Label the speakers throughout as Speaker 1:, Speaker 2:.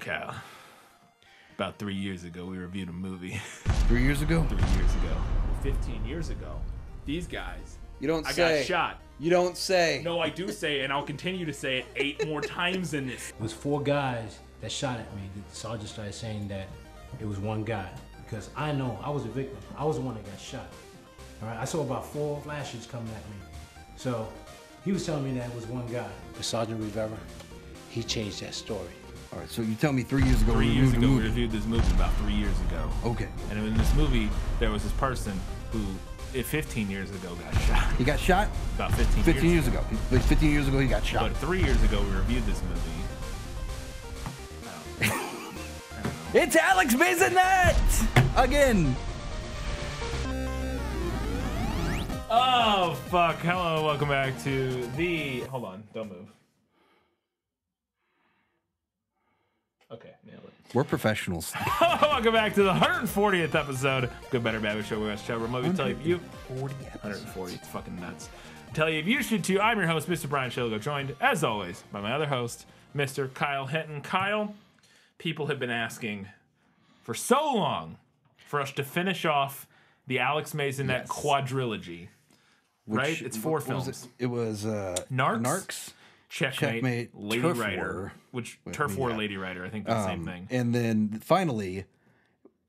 Speaker 1: Cal. About three years ago, we reviewed a movie.
Speaker 2: Three years ago?
Speaker 1: three years ago. 15 years ago. These guys.
Speaker 2: You don't say
Speaker 1: I
Speaker 2: say.
Speaker 1: got shot.
Speaker 2: You don't say.
Speaker 1: No, I do say and I'll continue to say it eight more times in this.
Speaker 3: It was four guys that shot at me. The sergeant started saying that it was one guy because I know I was a victim. I was the one that got shot. All right, I saw about four flashes coming at me. So he was telling me that it was one guy. But Sergeant Rivera, he changed that story.
Speaker 2: All right, so you tell me three years ago
Speaker 1: Three
Speaker 2: we
Speaker 1: years ago, we reviewed this movie about three years ago.
Speaker 2: Okay.
Speaker 1: And in this movie, there was this person who, eh, 15 years ago, got shot.
Speaker 2: He got shot
Speaker 1: About 15,
Speaker 2: 15 years ago. Like 15 years ago, he got shot.
Speaker 1: But three years ago, we reviewed this movie.
Speaker 2: It's Alex Maisonette! Again.
Speaker 1: Oh, fuck. Hello, welcome back to the. Hold on, don't move. Okay, nailed it.
Speaker 2: We're professionals.
Speaker 1: welcome back to the 140th episode. Good, better, bad, show. We're show. Remote. We tell you, you
Speaker 2: 40
Speaker 1: 140. It's fucking nuts. Tell you if you should too. I'm your host, Mr. Bryan Shilgo, joined as always by my other host, Mr. Kyle Hinton. Kyle, people have been asking for so long for us to finish off the Alex Maisonette
Speaker 2: Yes.
Speaker 1: quadrilogy. right? It's four
Speaker 2: what was
Speaker 1: films.
Speaker 2: It? It was uh,
Speaker 1: Narcs?
Speaker 2: Narcs.
Speaker 1: Checkmate,
Speaker 2: Checkmate,
Speaker 1: Lady
Speaker 2: Turf
Speaker 1: Rider,
Speaker 2: War.
Speaker 1: which Turf War,
Speaker 2: yeah.
Speaker 1: Lady Rider. I think they're the same
Speaker 2: Um,
Speaker 1: thing.
Speaker 2: And then finally,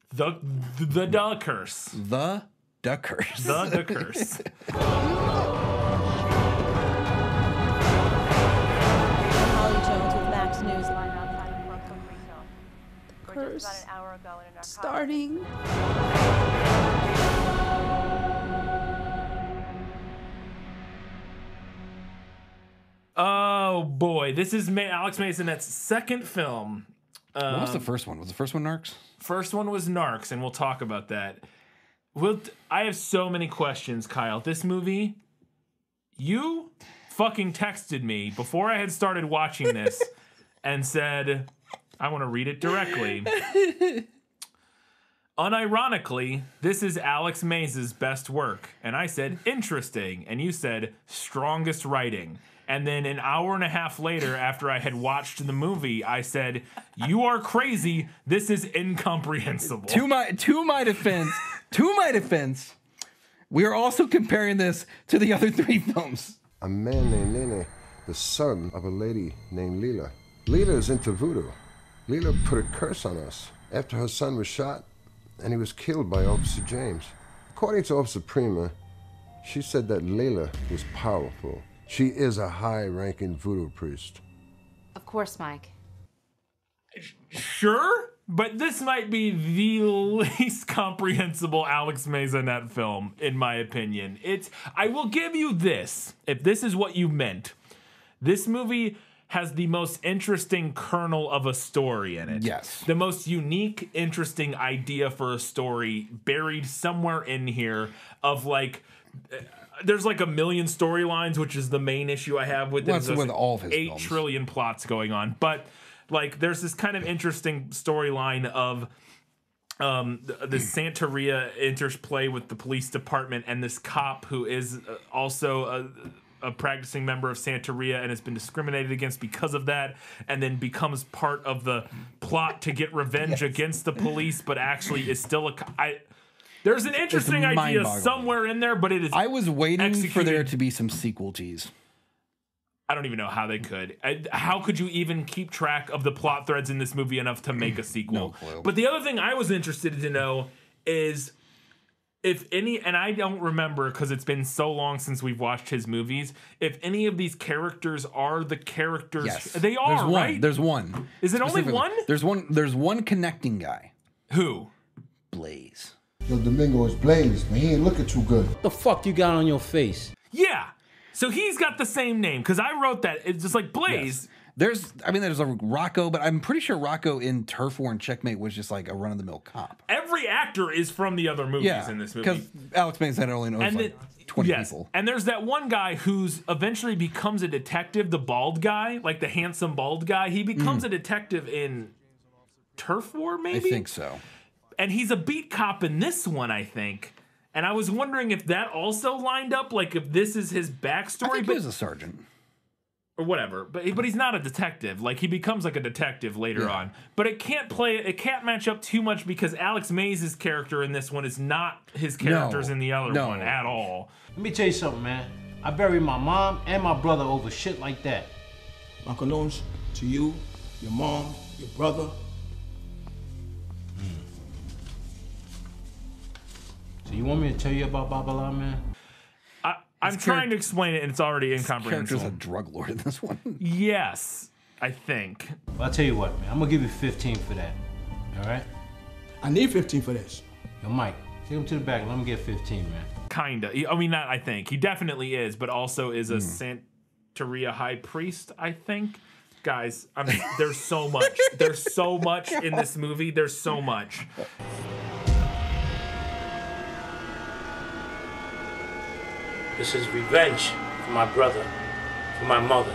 Speaker 1: The the Duh Curse.
Speaker 2: The Duckers.
Speaker 1: The Duh Curse.
Speaker 4: Holly Jones with Max News.
Speaker 5: Curse
Speaker 4: About an hour ago in a narcotics
Speaker 5: starting.
Speaker 1: Oh boy, this is Ma- Alex Maisonette's second film.
Speaker 2: what was the um, first one? Was the first one Narcs?
Speaker 1: First one was Narcs, and we'll talk about that. We'll t- I have so many questions, Kyle. This movie, you fucking texted me before I had started watching this and said, I want to read it directly. Unironically, this is Alex Mays' best work. And I said, interesting. And you said, strongest writing. And then an hour and a half later, after I had watched the movie, I said, You are crazy. This is incomprehensible.
Speaker 2: To my to my defense, to my defense, we are also comparing this to the other three films.
Speaker 6: a man named Nene, the son of a lady named Leela. Leela is into voodoo. Leela put a curse on us after her son was shot and he was killed by Officer James. According to Officer Prima, she said that Leela was powerful. She is a high ranking voodoo priest.
Speaker 7: Of course, Mike.
Speaker 1: Sure, but this might be the least comprehensible Alex Maisonette film, in my opinion. It's. I will give you this. If this is what you meant, this movie has the most interesting kernel of a story in it.
Speaker 2: Yes.
Speaker 1: The most unique, interesting idea for a story buried somewhere in here of like. There's like a million storylines, which is the main issue I have with
Speaker 2: Well,
Speaker 1: this.
Speaker 2: with all of his
Speaker 1: eight trillion plots going on, but like there's this kind of interesting storyline of um the, the Santeria interplay with the police department and this cop who is uh, also a, a practicing member of Santeria and has been discriminated against because of that and then becomes part of the plot to get revenge against the police but actually is still a I there's an interesting idea somewhere in there but it is
Speaker 2: I was waiting for there to be some sequel tease.
Speaker 1: I don't even know how they could. I, how could you even keep track of the plot threads in this movie enough to make a sequel?
Speaker 2: No clue.
Speaker 1: But the other thing I was interested to know is if any, and I don't remember because it's been so long since we've watched his movies. If any of these characters are the characters,
Speaker 2: Yes,
Speaker 1: they are
Speaker 2: There's one.
Speaker 1: right.
Speaker 2: There's one.
Speaker 1: Is it only one?
Speaker 2: There's one. There's one connecting guy.
Speaker 1: Who?
Speaker 2: Blaze.
Speaker 8: Yo, Domingo is Blaze, man. He ain't looking too good.
Speaker 3: What the fuck you got on your face?
Speaker 1: Yeah. So he's got the same name because I wrote that. It's just like Blaze.
Speaker 2: There's, I mean, there's a Rocco, but I'm pretty sure Rocco in Turf War and Checkmate was just like a run of the mill cop.
Speaker 1: Every actor is from the other movies
Speaker 2: Yeah,
Speaker 1: in this movie.
Speaker 2: because
Speaker 1: movie.
Speaker 2: Alex Mason only knows
Speaker 1: and
Speaker 2: like
Speaker 1: the-
Speaker 2: 20
Speaker 1: yes.
Speaker 2: people.
Speaker 1: And there's that one guy who's eventually becomes a detective, the bald guy, like the handsome bald guy. He becomes mm. a detective in Turf War,
Speaker 2: maybe? I think so.
Speaker 1: And he's a beat cop in this one, I think. And I was wondering if that also lined up, like if this is his
Speaker 2: I
Speaker 1: backstory.
Speaker 2: think he
Speaker 1: But
Speaker 2: was a sergeant.
Speaker 1: or whatever. But but he's not a detective. Like he becomes like a detective later
Speaker 2: Yeah.
Speaker 1: on. But it can't play. It can't match up too much because Alex Mays' character in this one is not his characters in the other
Speaker 2: No.
Speaker 1: one at all.
Speaker 3: Let me tell you something, man. I buried my mom and my brother over shit like that.
Speaker 5: My condolences to you, your mom, your brother.
Speaker 3: So you want me to tell you about Babala, man?
Speaker 1: I, I'm trying to explain it, and it's already incomprehensible.
Speaker 2: Character's a drug lord in this one.
Speaker 1: Yes, I think.
Speaker 3: Well, I'll tell you what, man. I'm gonna give you 15 for that. All right?
Speaker 5: I need 15 for this.
Speaker 3: Yo, Mike, take him to the back. Let him get 15, man.
Speaker 1: Kinda. I mean, not. I think he definitely is, but also is a
Speaker 2: Hmm.
Speaker 1: Santeria high priest. I think. Guys, I mean, there's so much. There's so much in this movie. There's so much.
Speaker 3: This is revenge for my brother, for my mother.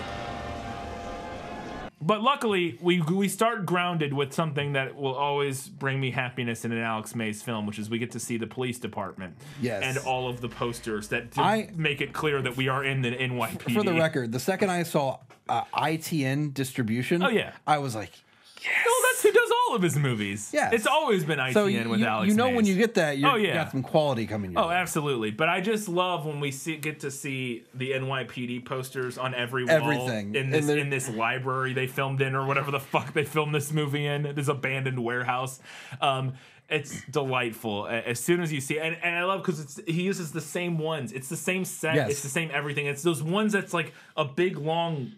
Speaker 1: But luckily, we we start grounded with something that will always bring me happiness in an Alex Mays film, which is we get to see the police department.
Speaker 2: Yes.
Speaker 1: And all of the posters that to
Speaker 2: I-
Speaker 1: make it clear that we are in the NYPD.
Speaker 2: For the record, the second I saw uh, ITN distribution,
Speaker 1: Oh, yeah.
Speaker 2: I was like,
Speaker 1: No, that's who does all of his movies.
Speaker 2: Yeah,
Speaker 1: It's always been ITN
Speaker 2: so you,
Speaker 1: with Alex
Speaker 2: you know when you get that, you
Speaker 1: Oh, yeah.
Speaker 2: got some quality coming your
Speaker 1: Oh,
Speaker 2: way.
Speaker 1: absolutely. But I just love when we see get to see the NYPD posters on every wall
Speaker 2: Everything.
Speaker 1: in this in this library they filmed in or whatever the fuck they filmed this movie in. This abandoned warehouse. Um, it's delightful as soon as you see and, and I love because it's he uses the same ones. It's the same set.
Speaker 2: Yes.
Speaker 1: It's the same everything. It's those ones that's like a big long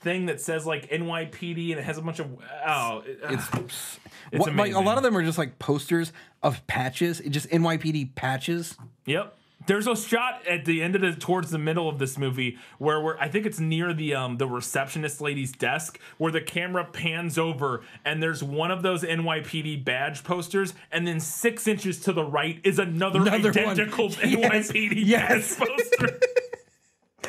Speaker 1: thing that says like NYPD and it has a bunch of oh
Speaker 2: It's,
Speaker 1: It's
Speaker 2: what, like a lot of them are just like posters of patches, just NYPD patches.
Speaker 1: Yep. There's a shot at the end of the towards the middle of this movie where we're I think it's near the um the receptionist lady's desk where the camera pans over and there's one of those NYPD badge posters and then six inches to the right is another,
Speaker 2: Another
Speaker 1: identical
Speaker 2: Yes.
Speaker 1: NYPD
Speaker 2: Yes.
Speaker 1: badge poster.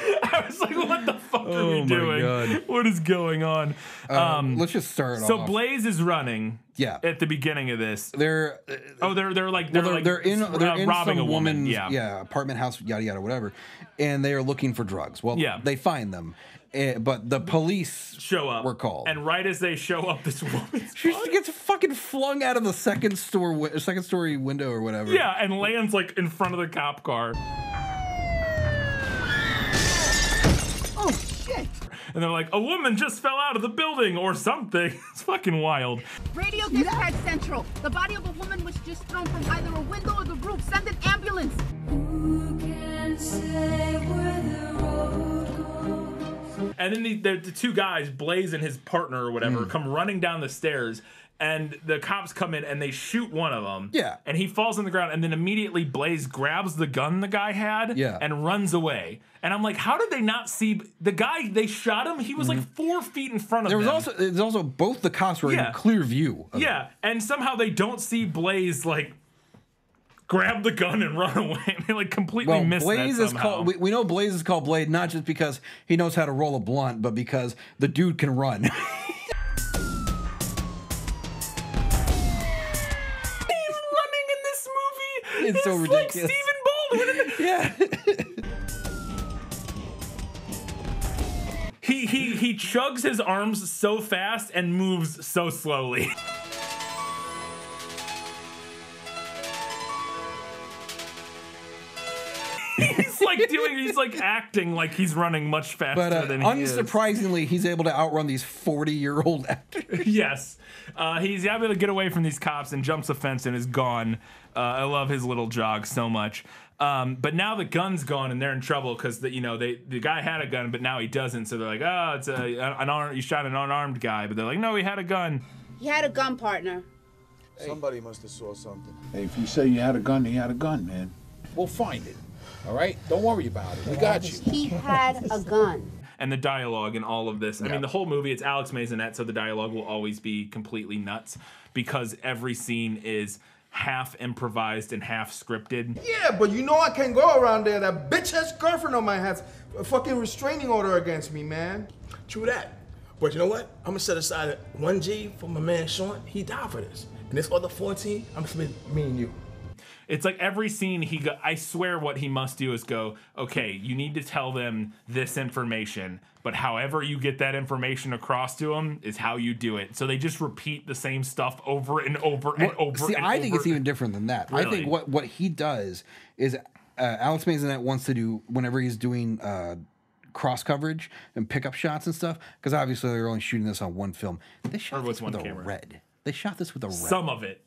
Speaker 1: I was like, what the fuck are
Speaker 2: Oh
Speaker 1: we
Speaker 2: my
Speaker 1: doing?
Speaker 2: God.
Speaker 1: What is going on? Um,
Speaker 2: Let's just start
Speaker 1: so
Speaker 2: off.
Speaker 1: Blaze is running
Speaker 2: Yeah.
Speaker 1: at the beginning of this.
Speaker 2: they're uh,
Speaker 1: Oh, they're they're like they're,
Speaker 2: well, they're,
Speaker 1: like
Speaker 2: they're in
Speaker 1: uh,
Speaker 2: they're in
Speaker 1: robbing
Speaker 2: some
Speaker 1: a woman.
Speaker 2: woman's
Speaker 1: Yeah.
Speaker 2: apartment house yada yada whatever, and they are looking for drugs. Well,
Speaker 1: Yeah.
Speaker 2: they find them, eh, but the police
Speaker 1: show up.
Speaker 2: Were called,
Speaker 1: And right as they show up, this woman
Speaker 2: she just gets fucking flung out of the second store wi- second story window or whatever.
Speaker 1: yeah, and lands like in front of the cop car.
Speaker 5: Shit.
Speaker 1: And they're like, a woman just fell out of the building or something. It's fucking wild.
Speaker 9: Radio dispatch central. The body of a woman was just thrown from either a window or the roof. Send an ambulance.
Speaker 1: And then the, the, the two guys, Blaze and his partner or whatever,
Speaker 2: Hmm.
Speaker 1: come running down the stairs. And the cops come in and they shoot one of them.
Speaker 2: Yeah.
Speaker 1: And he falls on the ground. And then immediately Blaze grabs the gun the guy had
Speaker 2: Yeah.
Speaker 1: and runs away. And I'm like, how did they not see the guy? They shot him. He was like mm-hmm. four feet in front of.
Speaker 2: There was
Speaker 1: them.
Speaker 2: also there's also both the cops were
Speaker 1: Yeah.
Speaker 2: in clear view.
Speaker 1: Yeah, and somehow they don't see Blaze like grab the gun and run away. they like completely
Speaker 2: Well,
Speaker 1: miss
Speaker 2: Blaze
Speaker 1: that
Speaker 2: is called. We, we know Blaze is called Blaze not just because he knows how to roll a blunt, but because the dude can run. It's so
Speaker 1: like
Speaker 2: ridiculous.
Speaker 1: Stephen Baldwin.
Speaker 2: yeah.
Speaker 1: he he he chugs his arms so fast and moves so slowly. like doing. He's like acting like he's running much faster
Speaker 2: But uh,
Speaker 1: than he is.
Speaker 2: unsurprisingly, he's able to outrun these forty-year-old actors.
Speaker 1: yes. Uh, he's able to get away from these cops and jumps a fence and is gone. Uh, I love his little jog so much. Um, but now the gun's gone and they're in trouble because the, you know they the guy had a gun but now he doesn't. So they're like, oh, it's a an unarmed. You shot an unarmed guy, but they're like, no, he had a gun.
Speaker 9: He had a gun, partner.
Speaker 8: Somebody must have saw something.
Speaker 5: Hey, if you say you had a gun, he had a gun, man. We'll find it. All right? Don't worry about it. We got you.
Speaker 9: He had a gun.
Speaker 1: And the dialogue and all of this. I mean, the whole movie, it's Alex Maisonette, so the dialogue will always be completely nuts because every scene is half improvised and half scripted.
Speaker 10: Yeah, but you know I can't go around there. That bitch ass girlfriend of mine has a fucking restraining order against me, man.
Speaker 5: True that. But you know what? I'm gonna set aside 1G for my man Sean. He died for this. And this other 14, I'm spending me and you.
Speaker 1: It's like every scene he go, I swear what he must do is go, okay, you need to tell them this information, but however you get that information across to them is how you do it. So they just repeat the same stuff over and over and
Speaker 2: Well,
Speaker 1: over
Speaker 2: See,
Speaker 1: and
Speaker 2: I think it's even different than that. I think what what he does is uh, Alex Maisonette wants to do whenever he's doing uh, cross coverage and pickup shots and stuff. Because obviously they're only shooting this on one film. They shot this with
Speaker 1: one
Speaker 2: a
Speaker 1: camera.
Speaker 2: red. They shot this with a red.
Speaker 1: some of it.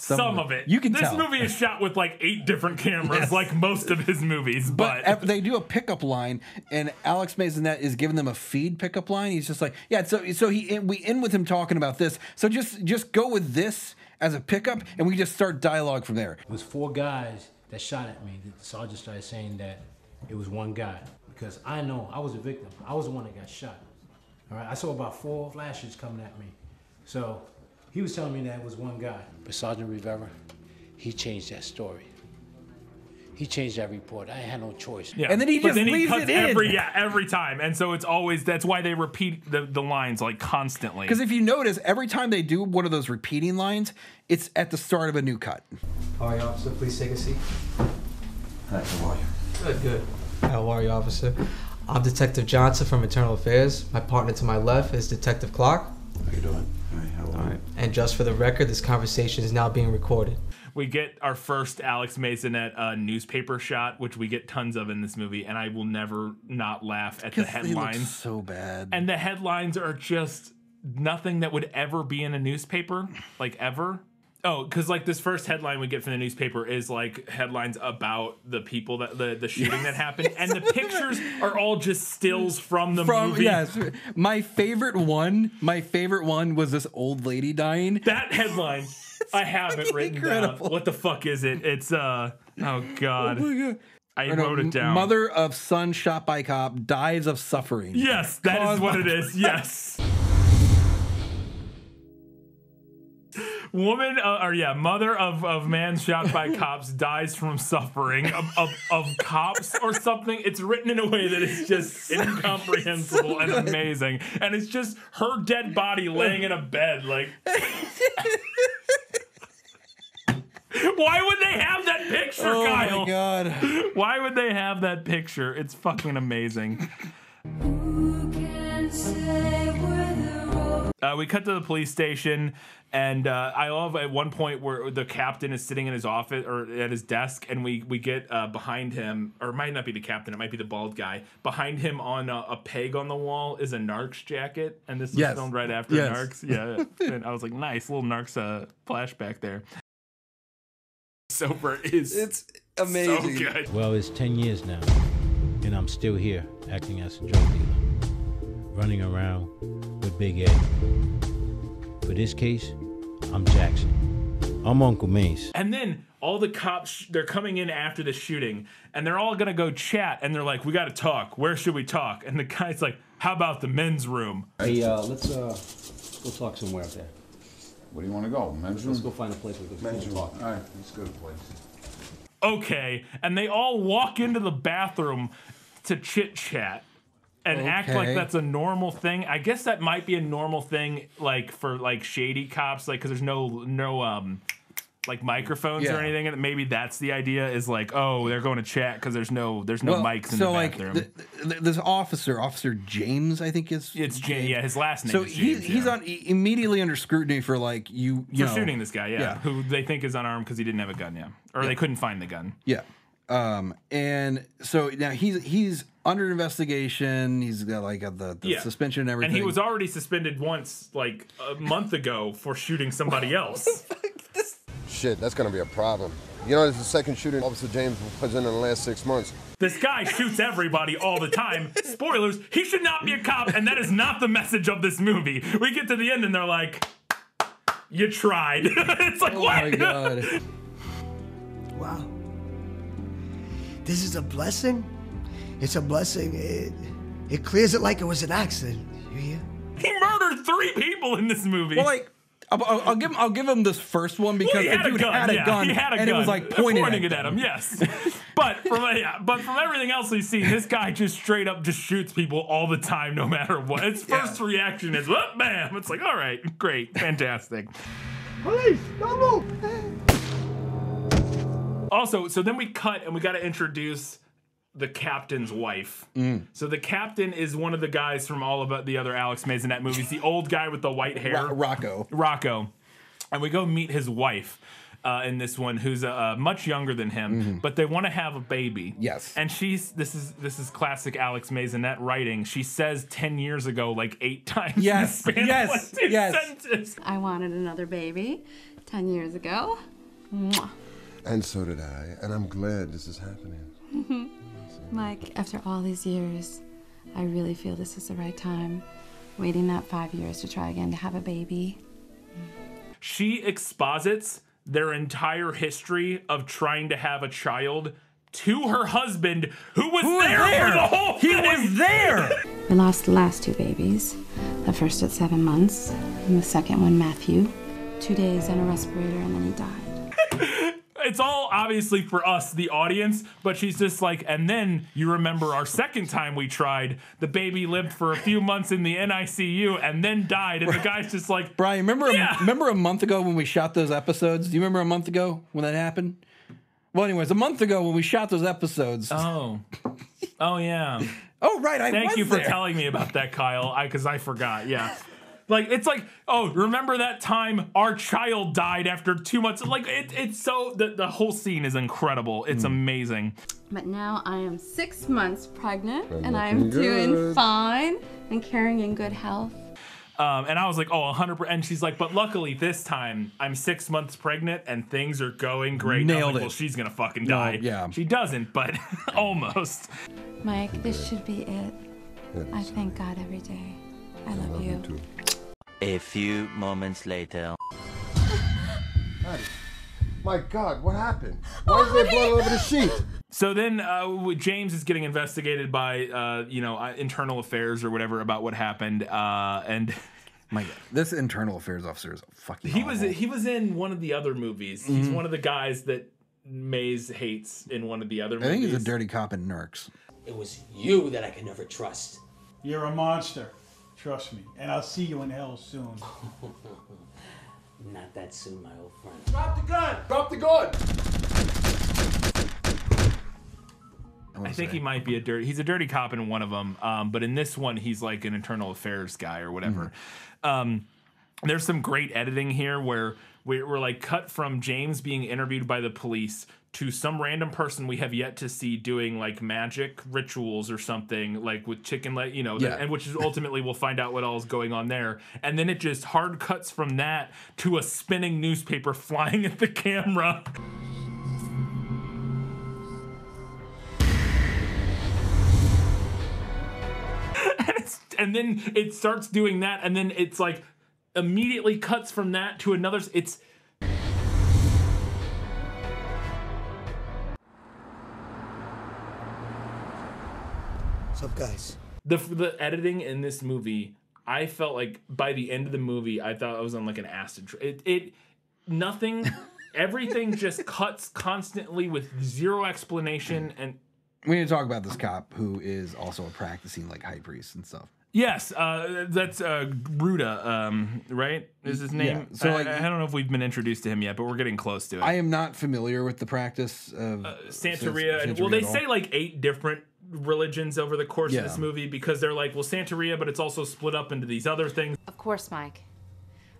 Speaker 2: Some
Speaker 1: Some,
Speaker 2: of
Speaker 1: of
Speaker 2: it.
Speaker 1: it.
Speaker 2: You can tell.
Speaker 1: this
Speaker 2: tell.
Speaker 1: movie is shot with like eight different cameras,
Speaker 2: Yes.
Speaker 1: like most of his movies.
Speaker 2: But
Speaker 1: But,
Speaker 2: they do a pickup line, and Alex Maisonette is giving them a feed pickup line. He's just like, yeah. So so he we end with him talking about this. So just just go with this as a pickup, and we just start dialogue from there.
Speaker 3: It was four guys that shot at me. The sergeant started saying that it was one guy because I know I was a victim. I was the one that got shot. All right, I saw about four flashes coming at me. So he was telling me that it was one guy. But Sergeant Rivera, he changed that story. He changed that report. I had no choice.
Speaker 1: yeah.
Speaker 2: And then he
Speaker 1: but
Speaker 2: just
Speaker 1: then he
Speaker 2: leaves
Speaker 1: cuts
Speaker 2: it in.
Speaker 1: every yeah every time, and so it's always that's why they repeat the, the lines like constantly.
Speaker 2: Because if you notice, every time they do one of those repeating lines, it's at the start of a new cut.
Speaker 11: All right, officer, please take a seat.
Speaker 12: Hi, how are you?
Speaker 11: Good, good. How are you, officer? I'm Detective Johnson from Internal Affairs. My partner to my left is Detective Clark.
Speaker 12: How you doing? Hi, how are
Speaker 11: All
Speaker 12: you?
Speaker 11: right. And just for the record, this conversation is now being recorded.
Speaker 1: we get our first Alex Maisonette uh, newspaper shot, which we get tons of in this movie, and I will never not laugh at the
Speaker 2: Because they look
Speaker 1: headlines.
Speaker 2: so bad.
Speaker 1: and the headlines are just nothing that would ever be in a newspaper, like ever. Oh, because like this first headline we get from the newspaper is like headlines about the people that the the shooting that happened, and the pictures are all just stills from the
Speaker 2: From
Speaker 1: movie.
Speaker 2: yes, my favorite one. My favorite one was this old lady dying.
Speaker 1: That headline, I have it written
Speaker 2: incredible.
Speaker 1: down. What the fuck is it? It's uh oh god, I
Speaker 2: Or no,
Speaker 1: wrote it down.
Speaker 2: Mother of son shot by cop dies of suffering.
Speaker 1: Yes, that is
Speaker 2: Caused
Speaker 1: what it is. Yes. Woman, uh, or yeah, mother of, of man shot by cops dies from suffering of, of, of cops or something. It's written in a way that is just incomprehensible and amazing. And it's just her dead body laying in a bed. Like, why would they have that picture,
Speaker 2: Oh
Speaker 1: Kyle?
Speaker 2: my god.
Speaker 1: Why would they have that picture? It's fucking amazing. Uh, we cut to the police station, and uh, I love at one point where the captain is sitting in his office or at his desk, and we we get uh, behind him, or it might not be the captain, it might be the bald guy. Behind him on a, a peg on the wall is a Narcs jacket, and this was
Speaker 2: Yes.
Speaker 1: filmed right after
Speaker 2: Yes.
Speaker 1: Narcs. Yeah, and I was like, nice little Narcs uh, flashback there. Sober is
Speaker 2: It's
Speaker 1: so
Speaker 2: amazing.
Speaker 1: good.
Speaker 3: Well, it's 10 years now, and I'm still here acting as a drug dealer, running around with Big Ed. For this case, I'm Jackson. I'm Uncle Mace.
Speaker 1: And then all the cops, they're coming in after the shooting, and they're all gonna go chat, and they're like, "We got to talk. Where should we talk?" And the guy's like, "How about the men's room?"
Speaker 12: Hey, uh, let's uh, go talk somewhere up there.
Speaker 5: Where do you want to go? Men's room?
Speaker 12: Let's go find a place where we can
Speaker 5: Men's room.
Speaker 12: talk.
Speaker 5: All right, let's go to the place.
Speaker 1: Okay, and they all walk into the bathroom to chit chat. And act like that's a normal thing. I guess that might be a normal thing, like for like shady cops, like because there's no no um like microphones
Speaker 2: Yeah.
Speaker 1: or anything. And maybe that's the idea is like, oh, they're going to chat because there's no there's no
Speaker 2: Well,
Speaker 1: mics in
Speaker 2: so
Speaker 1: the
Speaker 2: like
Speaker 1: bathroom.
Speaker 2: th- th- this officer, Officer James, I think is.
Speaker 1: it's James. Yeah, his last name.
Speaker 2: So
Speaker 1: is
Speaker 2: he's
Speaker 1: James,
Speaker 2: he's
Speaker 1: yeah.
Speaker 2: on immediately under scrutiny for like you you
Speaker 1: for
Speaker 2: know
Speaker 1: shooting this guy, yeah,
Speaker 2: yeah.
Speaker 1: who they think is unarmed because he didn't have a gun, yeah, or they couldn't find the gun.
Speaker 2: Yeah. Um, and so now he's he's under investigation. He's got like uh, the, the
Speaker 1: Yeah.
Speaker 2: suspension and everything.
Speaker 1: And he was already suspended once, like a month ago, for shooting somebody else.
Speaker 6: Shit, that's gonna be a problem. You know, it's the second shooting Officer James was in in the last six months.
Speaker 1: this guy shoots everybody all the time. Spoilers: he should not be a cop, and that is not the message of this movie. We get to the end, and they're like, "You tried." it's like
Speaker 2: oh
Speaker 1: what?
Speaker 2: my god.
Speaker 13: Wow. This is a blessing. It's a blessing. It, it clears it like it was an accident. You hear?
Speaker 1: he murdered three people in this movie.
Speaker 2: Well, like. I'll, I'll, I'll give him. I'll give him this first one because
Speaker 1: Well, he
Speaker 2: the
Speaker 1: had a
Speaker 2: dude
Speaker 1: gun.
Speaker 2: had a
Speaker 1: yeah,
Speaker 2: gun,
Speaker 1: he had a
Speaker 2: and
Speaker 1: gun.
Speaker 2: it was like pointing,
Speaker 1: pointing
Speaker 2: at
Speaker 1: it at him. Yes, but from uh, yeah, but from everything else we've seen, this guy just straight up just shoots people all the time, no matter what. His first reaction is, "Whoop, bam!" It's like, all right, great, fantastic.
Speaker 13: Police, don't move.
Speaker 1: Also, so then we cut and we got to introduce the captain's wife.
Speaker 2: Mm.
Speaker 1: So the captain is one of the guys from all of the other Alex Maisonette movies, the old guy with the white hair,
Speaker 2: Ro- Rocco.
Speaker 1: Rocco, and we go meet his wife. Uh, in this one, who's uh, much younger than him, but they want to have a baby.
Speaker 2: Mm-hmm. Yes,
Speaker 1: and she's this is this is classic Alex Maisonette writing. She says ten years ago like eight times. in the
Speaker 2: Yes,
Speaker 1: span
Speaker 2: yes,
Speaker 1: like,
Speaker 2: yes.
Speaker 1: sentences.
Speaker 14: I wanted another baby 10 years ago. Mwah.
Speaker 6: And so did I, and I'm glad this is happening.
Speaker 14: Mike, after all these years, I really feel this is the right time. Waiting that five years to try again to have a baby.
Speaker 1: she exposits their entire history of trying to have a child to her husband who was
Speaker 2: Who was
Speaker 1: there,
Speaker 2: there?
Speaker 1: for the whole
Speaker 2: He
Speaker 1: thing.
Speaker 2: was there.
Speaker 14: We lost the last two babies. The first at seven months, and the second one, Matthew. Two days on a respirator, and then he died.
Speaker 1: It's all obviously for us, the audience, but she's just like, and then you remember our second time we tried, the baby lived for a few months in the NICU and then died, and the guy's just like,
Speaker 2: Bryan, remember
Speaker 1: Yeah.
Speaker 2: a, remember a month ago when we shot those episodes? Do you remember a month ago when that happened? Well, anyways, a month ago when we shot those episodes.
Speaker 1: oh, oh yeah.
Speaker 2: Oh, right. I
Speaker 1: Thank you for
Speaker 2: there.
Speaker 1: telling me about that, Kyle. I because I forgot. Yeah. Like it's like oh remember that time our child died after two months like it, it's so the, the whole scene is incredible it's amazing
Speaker 14: But now I am six months pregnant,
Speaker 1: Been
Speaker 14: and I'm
Speaker 1: looking
Speaker 14: doing
Speaker 1: good.
Speaker 14: fine and carrying in good health.
Speaker 1: um, and I was like oh 100%. and she's like but luckily this time I'm six months pregnant and things are going great And I was
Speaker 2: Nailed
Speaker 1: like,
Speaker 2: it.
Speaker 1: well she's gonna fucking
Speaker 2: No,
Speaker 1: die
Speaker 2: yeah.
Speaker 1: she doesn't but almost
Speaker 14: Mike, this should be it. I thank God every day. I love you.
Speaker 15: A few moments later.
Speaker 6: Hey, my God, what happened? Why is there blood all over the sheet?
Speaker 1: So then uh, James is getting investigated by uh, you know uh, internal affairs or whatever about what happened, uh, and
Speaker 2: My God, this internal affairs officer is fucking.
Speaker 1: he was he was in one of the other movies. He's
Speaker 2: Mhm.
Speaker 1: one of the guys that Maze hates in one of the other movies.
Speaker 2: I
Speaker 1: movies.
Speaker 2: think he's a dirty cop in Narcs.
Speaker 16: It was you that I could never trust.
Speaker 17: You're a monster. Trust me. And I'll see you in hell soon.
Speaker 16: Not that soon, my old friend.
Speaker 10: Drop the gun! Drop the gun!
Speaker 1: I think he might be a dirty. He's a dirty cop in one of them, um, but in this one, he's like an internal affairs guy or whatever. Um, there's some great editing here where we- we're like cut from James being interviewed by the police to some random person we have yet to see doing like magic rituals or something like with chicken leg, you know,
Speaker 2: Yeah.
Speaker 1: and which is ultimately we'll find out what all is going on there. And then it just hard cuts from that to a spinning newspaper flying at the camera. and, and then it starts doing that, and then it's like immediately cuts from that to another. It's
Speaker 13: What's up, guys?
Speaker 1: the the editing in this movie. I felt like by the end of the movie, I thought I was on like an acid trip. It, it nothing, everything just cuts constantly with zero explanation and
Speaker 2: We need to talk about this cop who is also a practicing like high priest and stuff.
Speaker 1: Yes, uh, that's uh, Ruda, um, right? Is his name?
Speaker 2: Yeah, so,
Speaker 1: I,
Speaker 2: like-
Speaker 1: I don't know if we've been introduced to him yet, but we're getting close to it.
Speaker 2: I am not familiar with the practice of
Speaker 1: Santeria. and,
Speaker 2: Santeria
Speaker 1: well, they say like eight different religions over the course
Speaker 2: Yeah.
Speaker 1: of this movie because they're like, well, Santeria, but it's also split up into these other things.
Speaker 7: Of course, Mike.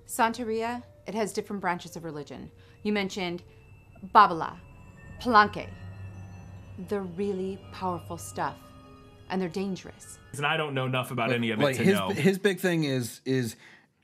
Speaker 7: Santeria, it has different branches of religion. You mentioned Babala, Palenque. They're really powerful stuff, and they're dangerous.
Speaker 1: And I don't know enough about any of it
Speaker 2: like
Speaker 1: to
Speaker 2: his
Speaker 1: know.
Speaker 2: his big thing is is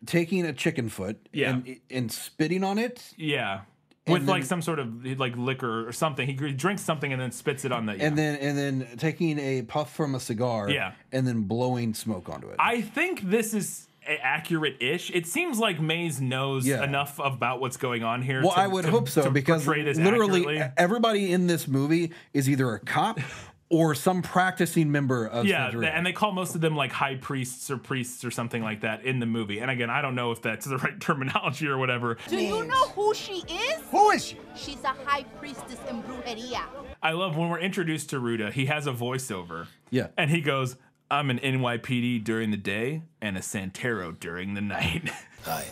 Speaker 2: taking a chicken foot
Speaker 1: Yeah.
Speaker 2: and, and spitting on it.
Speaker 1: yeah.
Speaker 2: And
Speaker 1: With like some sort of like liquor or something, he drinks something and then spits it on the.
Speaker 2: And then and then taking a puff from a cigar
Speaker 1: Yeah.
Speaker 2: and then blowing smoke onto it.
Speaker 1: I think this is accurate-ish. It seems like Maze knows
Speaker 2: Yeah.
Speaker 1: enough about what's going on here.
Speaker 2: Well,
Speaker 1: to-
Speaker 2: I would
Speaker 1: to-
Speaker 2: hope so because literally
Speaker 1: accurately.
Speaker 2: everybody in this movie is either a cop or some practicing member of
Speaker 1: yeah,
Speaker 2: Santeria.
Speaker 1: and they call most of them like high priests or priests or something like that in the movie. And again, I don't know if that's the right terminology or whatever.
Speaker 9: Do you know who she is?
Speaker 13: Who is she?
Speaker 9: She's a high priestess in brujeria.
Speaker 1: I love when we're introduced to Ruda, he has a voiceover.
Speaker 2: Yeah.
Speaker 1: And he goes, I'm an NYPD during the day and a Santero during the night.
Speaker 18: Hi,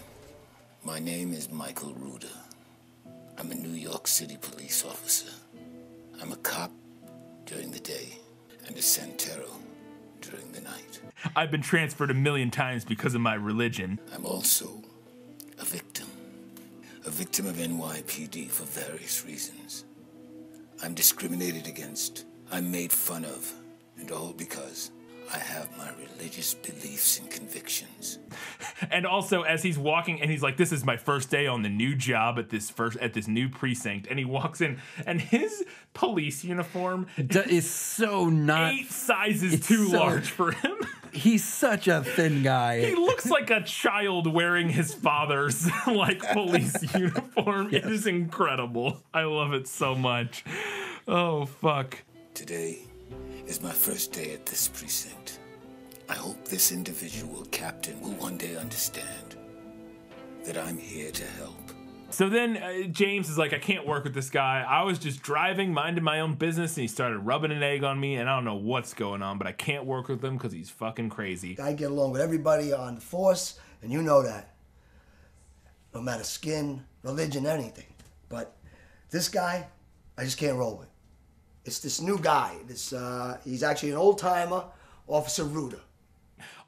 Speaker 18: my name is Michael Ruda. I'm a New York City police officer. I'm a cop during the day and a Santero during the night.
Speaker 1: I've been transferred a million times because of my religion.
Speaker 18: I'm also a victim. A victim of NYPD for various reasons. I'm discriminated against. I'm made fun of. And all because I have my religious beliefs and convictions.
Speaker 1: And also, as he's walking, and he's like, "This is my first day on the new job at this first at this new precinct," and he walks in, and his police uniform
Speaker 2: D- is so not
Speaker 1: eight sizes
Speaker 2: it's
Speaker 1: too
Speaker 2: so-
Speaker 1: large for him.
Speaker 2: He's such a thin guy.
Speaker 1: He looks like a child wearing his father's like police uniform. It is incredible. I love it so much. Oh fuck.
Speaker 18: Today is my first day at this precinct. I hope this individual captain will one day understand that I'm here to help.
Speaker 1: So then uh, James is like, I can't work with this guy. I was just driving, minding my own business, and he started rubbing an egg on me, and I don't know what's going on, but I can't work with him because he's fucking crazy.
Speaker 13: I get along with everybody on the force, and you know that. No matter skin, religion, anything. But this guy, I just can't roll with. It's this new guy. This uh, he's actually an old timer, Officer Ruder.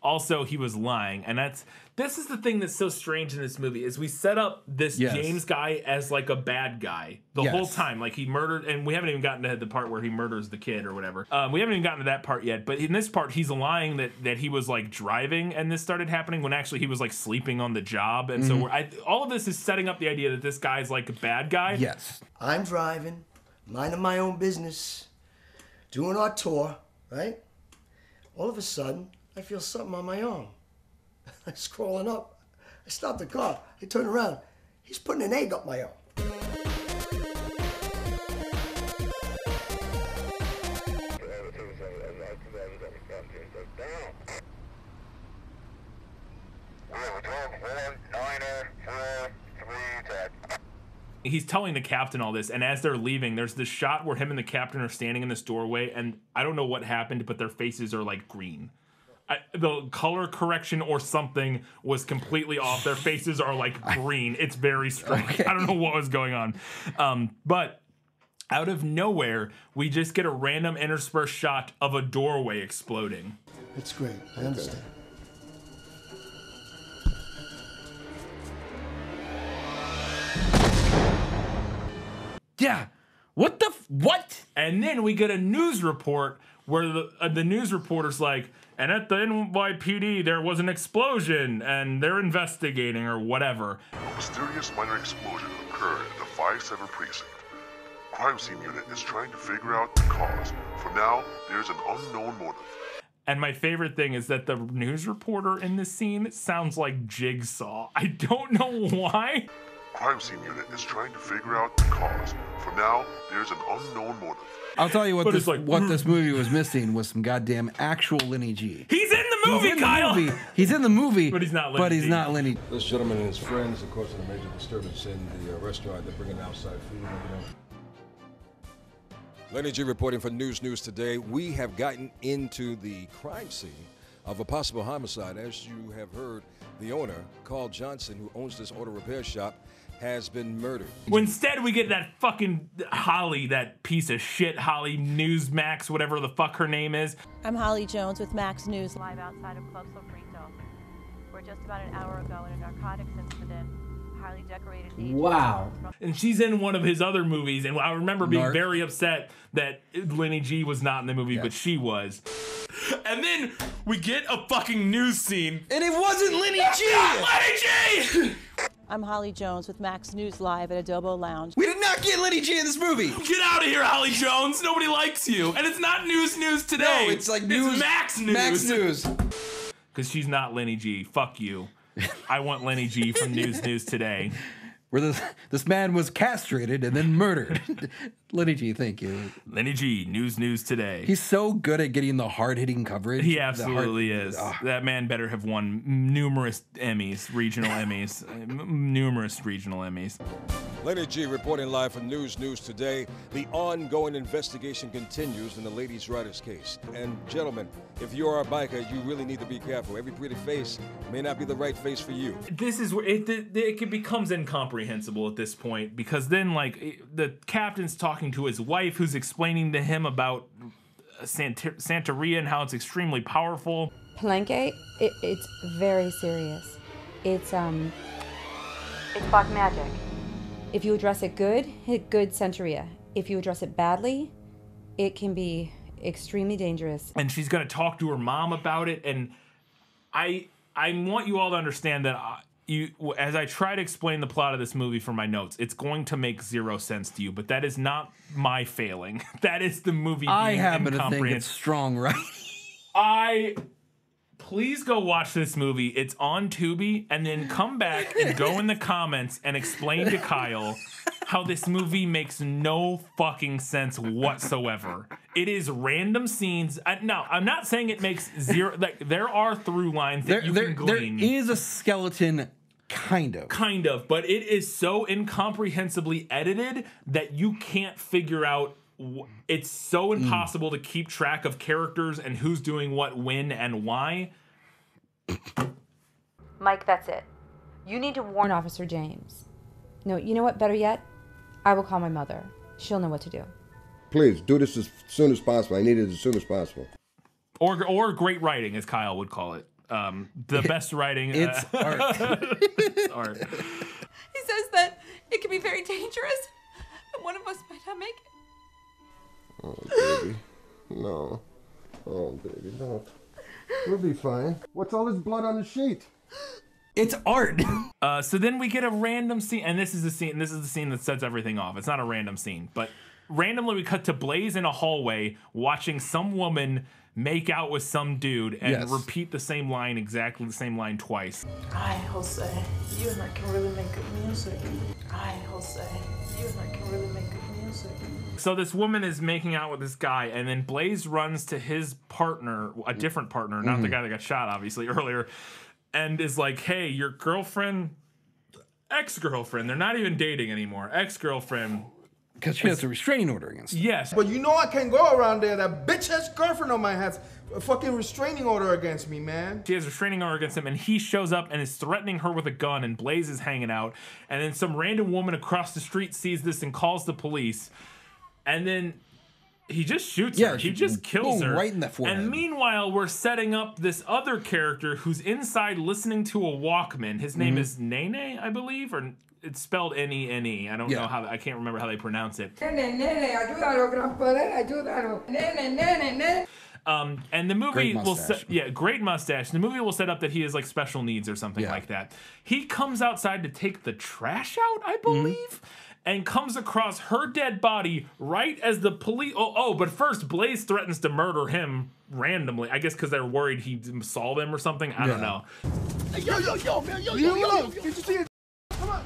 Speaker 1: Also, he was lying, and that's this is the thing that's so strange in this movie is we set up this
Speaker 2: Yes.
Speaker 1: James guy as like a bad guy the
Speaker 2: Yes.
Speaker 1: whole time, like he murdered, and we haven't even gotten to the part where he murders the kid or whatever. Um, we haven't even gotten to that part yet. But in this part, he's lying that that he was like driving, and this started happening when actually he was like sleeping on the job, and so
Speaker 2: Mhm.
Speaker 1: we're, I, all of this is setting up the idea that this guy's like a bad guy.
Speaker 2: Yes.
Speaker 13: I'm driving, minding my own business, doing our tour, right? All of a sudden, I feel something on my arm. I'm scrolling up. I stop the car. I turn around. He's putting an egg up my arm.
Speaker 1: He's telling the captain all this and as they're leaving there's this shot where him and the captain are standing in this doorway and i don't know what happened but their faces are like green. I, the color correction or something was completely off. Their faces are like green. It's very strange. I don't know what was going on. Um, but out of nowhere we just get a random interspersed shot of a doorway exploding.
Speaker 13: It's great. I understand.
Speaker 2: Yeah. What the f- what?
Speaker 1: And then we get a news report where the uh, the news reporter's like, and at the NYPD there was an explosion and they're investigating or whatever.
Speaker 19: A mysterious minor explosion occurred at the 5-7 precinct. Crime scene unit is trying to figure out the cause. For now, there's an unknown motive.
Speaker 1: And my favorite thing is that the news reporter in this scene sounds like Jigsaw. I don't know why.
Speaker 19: Crime scene unit is trying to figure out the cause. For now, there's an unknown motive.
Speaker 2: I'll tell you what
Speaker 1: But
Speaker 2: this
Speaker 1: like,
Speaker 2: what this movie was missing was some goddamn actual Lenny G.
Speaker 1: He's in the movie,
Speaker 2: he's in
Speaker 1: Kyle.
Speaker 2: The movie. He's in the movie,
Speaker 1: But he's not Lenny But
Speaker 2: he's
Speaker 1: G.
Speaker 2: not Lenny.
Speaker 20: This gentleman and his friends are causing a major disturbance in the uh, restaurant. They're bringing outside food and everything. Lenny G reporting for News News today. We have gotten into the crime scene of a possible homicide. As you have heard, the owner, Carl Johnson, who owns this auto repair shop, has been murdered.
Speaker 1: Well, Instead, we get that fucking Holly, that piece of shit, Holly Newsmax, whatever the fuck her name is.
Speaker 4: I'm Holly Jones with Max News live outside of Club Sofrito. Where just about an hour ago in a narcotics incident, highly decorated
Speaker 11: Wow.
Speaker 1: And she's in one of his other movies, and I remember being
Speaker 2: Narc.
Speaker 1: very upset that Lenny G was not in the movie, but she was. And then we get a fucking news scene.
Speaker 2: And it wasn't Lenny G.
Speaker 1: Lenny G!
Speaker 4: I'm Holly Jones with Max News live at Adobo Lounge.
Speaker 2: We did not get Lenny G in this movie.
Speaker 1: Get out of here, Holly Jones. Nobody likes you. And it's not news news today.
Speaker 2: No, it's like news-
Speaker 1: Max News.
Speaker 2: Max News.
Speaker 1: Because she's not Lenny G. Fuck you. I want Lenny G from News News today.
Speaker 2: Where this this man was castrated and then murdered. Lenny G, thank you.
Speaker 1: Lenny G, news, news today.
Speaker 2: He's so good at getting the hard hitting coverage.
Speaker 1: He
Speaker 2: The hard-
Speaker 1: absolutely is.
Speaker 2: Ah.
Speaker 1: That man better have won numerous Emmys, regional Emmys, numerous regional Emmys.
Speaker 20: Lenny G reporting live from News News today. The ongoing investigation continues in the ladies' riders case. And gentlemen, if you are a biker, you really need to be careful. Every pretty face may not be the right face for you.
Speaker 1: This is where it, it, it becomes incomprehensible at this point because then, like, it- the captain's talking to his wife, who's explaining to him about uh, Sant- Santeria and how it's extremely powerful.
Speaker 14: Palenque, it, it's very serious. It's um, it's black magic. If you address it good, hit good Santeria. If you address it badly, it can be extremely dangerous.
Speaker 1: and she's going to talk to her mom about it and i i want you all to understand that I, you as i try to explain the plot of this movie from my notes it's going to make zero sense to you but that is not my failing that is the movie
Speaker 2: I
Speaker 1: being
Speaker 2: happen to think it's strong, right?
Speaker 1: I please go watch this movie. It's on Tubi, and then come back and go in the comments and explain to Kyle how this movie makes no fucking sense whatsoever. It is random scenes. I, no, I'm not saying it makes zero. Like there are through lines that
Speaker 2: There,
Speaker 1: you
Speaker 2: there,
Speaker 1: can
Speaker 2: there
Speaker 1: glean.
Speaker 2: is a skeleton, kind of.
Speaker 1: Kind of, but it is so incomprehensibly edited that you can't figure out. wh- It's so
Speaker 2: Mm.
Speaker 1: impossible to keep track of characters and who's doing what, when, and why.
Speaker 14: Mike, that's it. You need to warn Officer James. No, you know what? Better yet, I will call my mother. She'll know what to do.
Speaker 6: Please do this as soon as possible. I need it as soon as possible.
Speaker 1: Or or great writing, as Kyle would call it. Um, the best writing.
Speaker 2: It's art.
Speaker 1: it's art.
Speaker 21: He says that it can be very dangerous, and one of us might not make it.
Speaker 6: Oh, baby. No. Oh, baby, don't. We'll be fine. What's all this blood on the sheet?
Speaker 2: It's art.
Speaker 1: Uh, so then we get a random scene, and this is the scene. This is the scene that sets everything off. It's not a random scene, but randomly we cut to Blaze in a hallway watching some woman make out with some dude and
Speaker 2: Yes.
Speaker 1: repeat the same line, exactly the same line twice.
Speaker 21: Hi, Jose. You and I can really make good music. Hi, Jose. You and I can really make good music.
Speaker 1: So this woman is making out with this guy, and then Blaze runs to his partner, a different partner, not the
Speaker 2: Mhm.
Speaker 1: guy that got shot, obviously earlier, and is like, "Hey, your girlfriend, ex-girlfriend, they're not even dating anymore. Ex-girlfriend,
Speaker 2: Because she has a restraining order against him.
Speaker 1: yes,
Speaker 10: But you know I can't go around there. That bitch has girlfriend of mine has a fucking restraining order against me, man.
Speaker 1: She has a restraining order against him, and he shows up and is threatening her with a gun, and Blaze is hanging out. And then some random woman across the street sees this and calls the police. And then he just shoots
Speaker 2: Yeah,
Speaker 1: her. He just kills her.
Speaker 2: right in the forehead.
Speaker 1: And meanwhile, we're setting up this other character who's inside listening to a Walkman. His name
Speaker 2: Mhm.
Speaker 1: is Nene, I believe, or it's spelled N E N E. I don't know how, I can't remember how they pronounce it.
Speaker 21: Nene, nene, ayúdalo, gran poder, ayúdalo. Nene, nene, nene.
Speaker 1: Um, and the movie will set, yeah, great mustache. The movie will set up that he has like special needs or something
Speaker 2: Yeah.
Speaker 1: like that. He comes outside to take the trash out, I believe, and comes across her dead body right as the police. Oh, oh, but first Blaze threatens to murder him randomly. I guess because they're worried he saw them or something. I don't know.
Speaker 10: Hey, yo, yo, yo, man, yo, yo, yo, yo. Did you see it? Come on, let's go.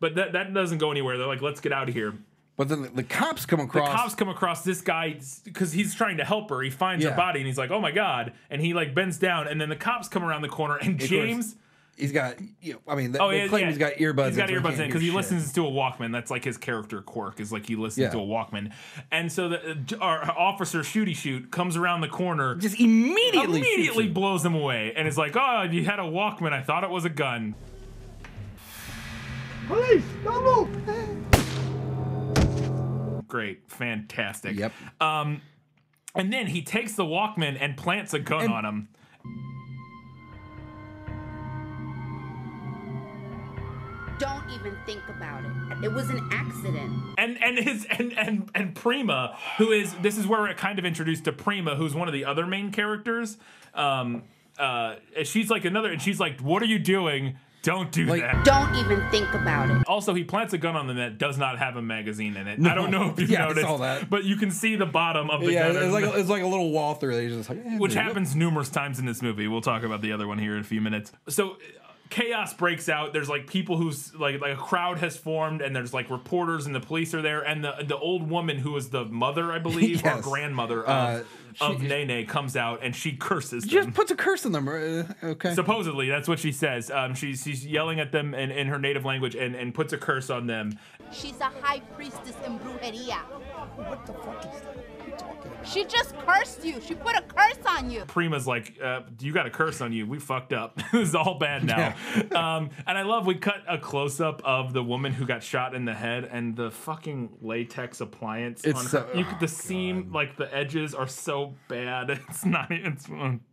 Speaker 1: But that that doesn't go anywhere. They're like, let's get out of here.
Speaker 2: But then the, the cops come across.
Speaker 1: The cops come across this guy because he's trying to help her. He finds her body and he's like, "Oh my god!" And he like bends down, and then the cops come around the corner, and James.
Speaker 2: He's got, you know, I mean, they,
Speaker 1: Oh,
Speaker 2: they
Speaker 1: yeah,
Speaker 2: claim
Speaker 1: yeah.
Speaker 2: he's got earbuds.
Speaker 1: He's got earbuds in because he
Speaker 2: shit.
Speaker 1: listens to a Walkman. That's like his character quirk. Is like he listens
Speaker 2: Yeah.
Speaker 1: to a Walkman, and so the uh, our officer Shooty Shoot comes around the corner,
Speaker 2: Just immediately
Speaker 1: immediately blows him away, and is like, "Oh, you had a Walkman. I thought it was a gun."
Speaker 10: Police, don't move.
Speaker 1: Great, fantastic.
Speaker 2: Yep.
Speaker 1: Um, and then he takes the Walkman and plants a gun on him.
Speaker 22: Don't even think about it. It was an accident.
Speaker 1: and and his and and and Prima, who is this is where we're kind of introduced to Prima, who's one of the other main characters. Um, uh, she's like another, and she's like, "What are you doing? Don't do that."
Speaker 22: Don't even think about it.
Speaker 1: Also, he plants a gun on them that does not have a magazine in it.
Speaker 2: No.
Speaker 1: I don't know if you've
Speaker 2: Yeah, I
Speaker 1: noticed,
Speaker 2: saw that.
Speaker 1: but you can see the bottom of the
Speaker 2: Yeah,
Speaker 1: gun.
Speaker 2: it's like it's like a little Walther. They just like, eh,
Speaker 1: which
Speaker 2: there you go.
Speaker 1: happens numerous times in this movie. We'll talk about the other one here in a few minutes. So, uh, chaos breaks out. There's like people who's like like a crowd has formed, and there's like reporters and the police are there, and the the old woman who is the mother, I believe, or grandmother of,
Speaker 2: Uh,
Speaker 1: of
Speaker 2: she-
Speaker 1: Nene comes out and she curses them.
Speaker 2: Just puts a curse on them. uh, Okay.
Speaker 1: Supposedly, that's what she says. Um, she's she's yelling at them in, in her native language and, and puts a curse on them.
Speaker 22: She's a high priestess in brujeria. What the fuck is that? She just cursed you. She put a curse on you.
Speaker 1: Prima's like, uh, you got a curse on you. We fucked up. this is all bad now. um, and I love we cut a close up of the woman who got shot in the head and the fucking latex appliance
Speaker 2: It's
Speaker 1: on her.
Speaker 2: so-
Speaker 1: you could, the seam, like the edges are so bad. It's not. It's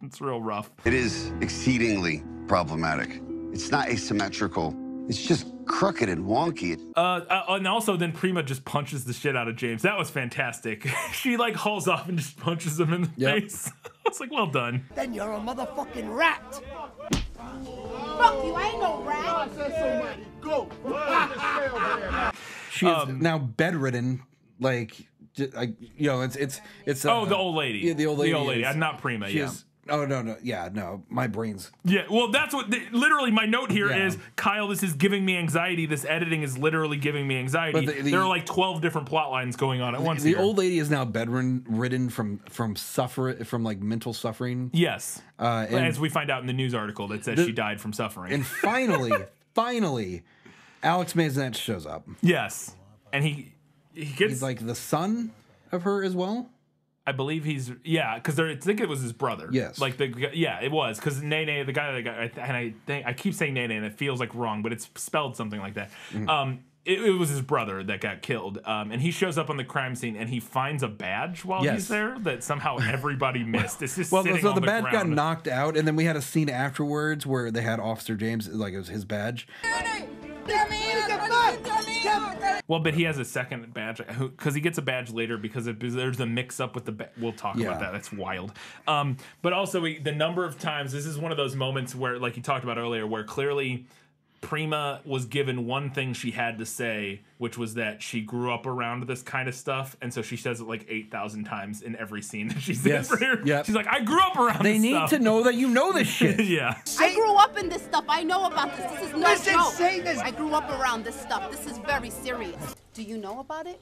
Speaker 1: it's real rough.
Speaker 23: It is exceedingly problematic. It's not asymmetrical. It's just crooked and wonky.
Speaker 1: Uh, uh, and also then Prima just punches the shit out of James. That was fantastic. she like hauls off and just punches him in the
Speaker 13: Yep.
Speaker 1: face. it's like well done.
Speaker 13: Then you're a motherfucking rat.
Speaker 22: Fuck you, I ain't no rat.
Speaker 10: Go.
Speaker 2: She is
Speaker 1: Um,
Speaker 2: now bedridden. Like, j- I, you know, it's it's it's.
Speaker 1: Oh, the old lady.
Speaker 2: Yeah, the old lady.
Speaker 1: The old lady.
Speaker 2: is-
Speaker 1: I'm not Prima,
Speaker 2: she
Speaker 1: yeah.
Speaker 2: is- oh no no yeah no my brain's
Speaker 1: Yeah, well, that's what literally my note here is.
Speaker 2: Yeah.
Speaker 1: Kyle, this is giving me anxiety. This editing is literally giving me anxiety.
Speaker 2: The- the-
Speaker 1: there are like twelve different plot lines going on at once.
Speaker 2: the
Speaker 1: here.
Speaker 2: old lady is now bedridden ridden from from suffer from like mental suffering.
Speaker 1: yes,
Speaker 2: Uh, and,
Speaker 1: as we find out in the news article that says
Speaker 2: The-
Speaker 1: she died from suffering.
Speaker 2: and finally, finally, Alex Maisonette shows up.
Speaker 1: yes, and he he gets
Speaker 2: He's like the son of her as well.
Speaker 1: I believe he's yeah, because I think it was his brother.
Speaker 2: Yes.
Speaker 1: like the yeah, it was because Nene, the guy that got, and I think I keep saying Nene, and it feels like wrong, but it's spelled something like that.
Speaker 2: Mm-hmm.
Speaker 1: Um, it, it was his brother that got killed, um, and he shows up on the crime scene and he finds a badge while
Speaker 2: Yes.
Speaker 1: he's there that somehow everybody missed. It's just
Speaker 2: Well,
Speaker 1: sitting
Speaker 2: so
Speaker 1: on
Speaker 2: the
Speaker 1: the
Speaker 2: badge got knocked out, and then we had a scene afterwards where they had Officer James, like it was his badge.
Speaker 1: Well, but he has a second badge because he gets a badge later because it, there's a mix up with the. Ba- we'll talk
Speaker 2: Yeah.
Speaker 1: about that. That's wild. Um, but also we, the number of times this is one of those moments where, like you talked about earlier, where clearly Prima was given one thing she had to say, which was that she grew up around this kind of stuff, and so she says it like eight thousand times in every scene that she's
Speaker 2: Yes.
Speaker 1: in. For her.
Speaker 2: Yep.
Speaker 1: She's like, I grew up around.
Speaker 2: They
Speaker 1: this
Speaker 2: need
Speaker 1: stuff."
Speaker 2: to know that you know this shit.
Speaker 1: yeah.
Speaker 22: I grew up in this stuff. I know about this. This is no
Speaker 13: Listen,
Speaker 22: joke.
Speaker 13: say this-
Speaker 22: I grew up around this stuff. This is very serious. Do you know about it?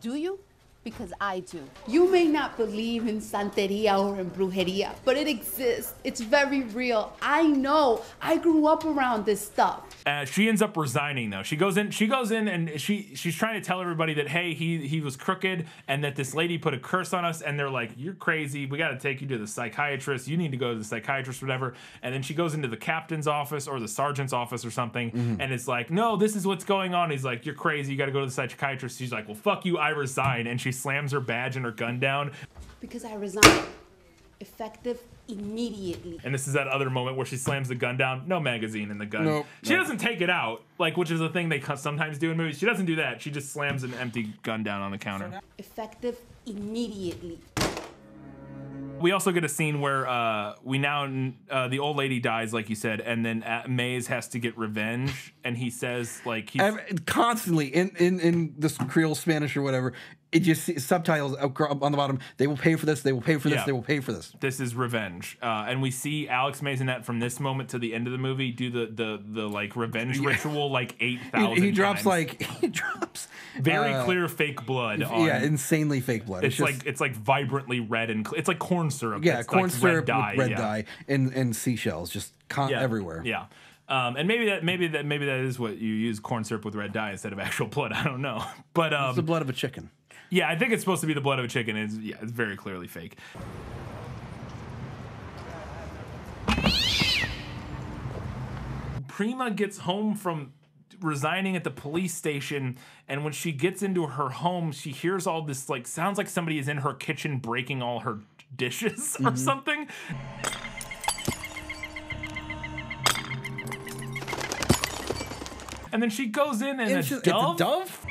Speaker 22: Do you? Because I do. You may not believe in Santeria or in brujeria, but it exists. It's very real. I know. I grew up around this stuff.
Speaker 1: Uh, she ends up resigning though. She goes in. She goes in and she she's trying to tell everybody that hey he he was crooked and that this lady put a curse on us and they're like you're crazy. We got to take you to the psychiatrist. You need to go to the psychiatrist, whatever. And then she goes into the captain's office or the sergeant's office or something
Speaker 2: Mm-hmm.
Speaker 1: and it's like no this is what's going on. He's like you're crazy. You got to go to the psychiatrist. She's like well fuck you. I resign and she slams her badge and her gun down.
Speaker 22: Because I resign Effective immediately.
Speaker 1: And this is that other moment where she slams the gun down. No magazine in the gun.
Speaker 2: Nope.
Speaker 1: she
Speaker 2: Nope.
Speaker 1: doesn't take it out, like which is a thing they sometimes do in movies. She doesn't do that. She just slams an empty gun down on the counter.
Speaker 22: Effective immediately.
Speaker 1: We also get a scene where uh, we now uh, the old lady dies, like you said, and then uh, Maze has to get revenge, and he says like he's
Speaker 2: Ev- constantly in, in in this Creole Spanish or whatever. It just subtitles up on the bottom. They will pay for this. They will pay for this.
Speaker 1: Yeah.
Speaker 2: They will pay for this.
Speaker 1: this is revenge, uh, and we see Alex Maisonette from this moment to the end of the movie do the the the like revenge ritual like eight thousand.
Speaker 2: He, he drops like he drops
Speaker 1: very
Speaker 2: uh,
Speaker 1: clear fake blood. On,
Speaker 2: Yeah, insanely fake blood.
Speaker 1: It's,
Speaker 2: just-
Speaker 1: like it's like vibrantly red and cl- it's like corn syrup.
Speaker 2: yeah,
Speaker 1: It's
Speaker 2: corn
Speaker 1: like
Speaker 2: syrup
Speaker 1: red dye,
Speaker 2: with red
Speaker 1: yeah.
Speaker 2: dye and and seashells just con-
Speaker 1: Yeah,
Speaker 2: everywhere.
Speaker 1: Yeah. Um, and maybe that maybe that maybe that is what you use corn syrup with red dye instead of actual blood. I don't know, but um,
Speaker 2: it's the blood of a chicken.
Speaker 1: Yeah, I think it's supposed to be the blood of a chicken. It's yeah, it's very clearly fake. Prima gets home from resigning at the police station and when she gets into her home she hears all this like sounds like somebody is in her kitchen breaking all her dishes or
Speaker 2: Mhm.
Speaker 1: something and then she goes in and,
Speaker 2: And
Speaker 1: a
Speaker 2: just- it's a dove,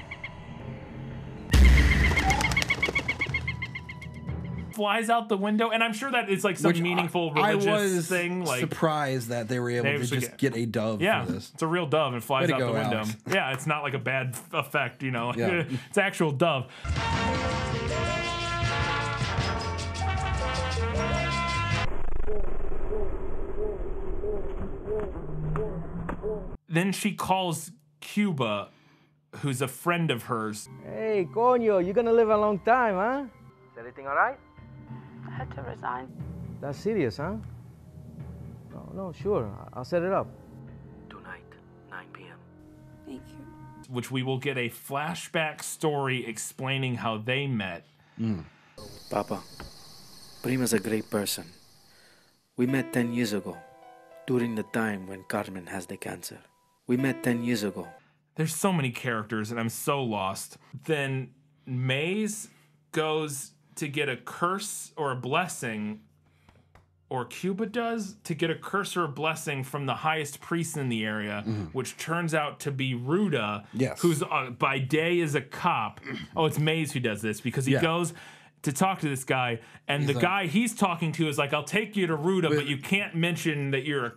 Speaker 1: flies out the window and i'm sure that it's like some
Speaker 2: Which
Speaker 1: meaningful
Speaker 2: I
Speaker 1: religious
Speaker 2: was
Speaker 1: thing like
Speaker 2: surprised that they were able
Speaker 1: They
Speaker 2: to just get a dove
Speaker 1: yeah,
Speaker 2: for this.
Speaker 1: it's a real dove and flies out
Speaker 2: go,
Speaker 1: the window.
Speaker 2: Alex.
Speaker 1: Yeah, it's not like a bad effect, you know.
Speaker 2: Yeah.
Speaker 1: it's actual dove. then she calls Cuba, who's a friend of hers.
Speaker 24: Hey, coño, you're gonna live a long time, huh? Is everything all right?
Speaker 21: I had to resign.
Speaker 24: That's serious, huh? No, no, sure. I- I'll set it up.
Speaker 16: Tonight, 9 p.m.
Speaker 21: Thank you.
Speaker 1: which we will get a flashback story explaining how they met. Hmm.
Speaker 16: Papa, Prima's a great person. We met 10 years ago, during the time when Carmen has the cancer. We met 10 years ago.
Speaker 1: There's so many characters, and I'm so lost. Then Maze goes to get a curse or a blessing, or Cuba does to get a curse or a blessing from the highest priest in the area, which turns out to be Ruda,
Speaker 2: Yes.
Speaker 1: who's uh, by day is a cop. Oh, it's Maze who does this because he
Speaker 2: Yeah.
Speaker 1: goes to talk to this guy, and
Speaker 2: He's
Speaker 1: the
Speaker 2: like-
Speaker 1: guy he's talking to is like, "I'll take you to Ruda, but you can't mention that you're."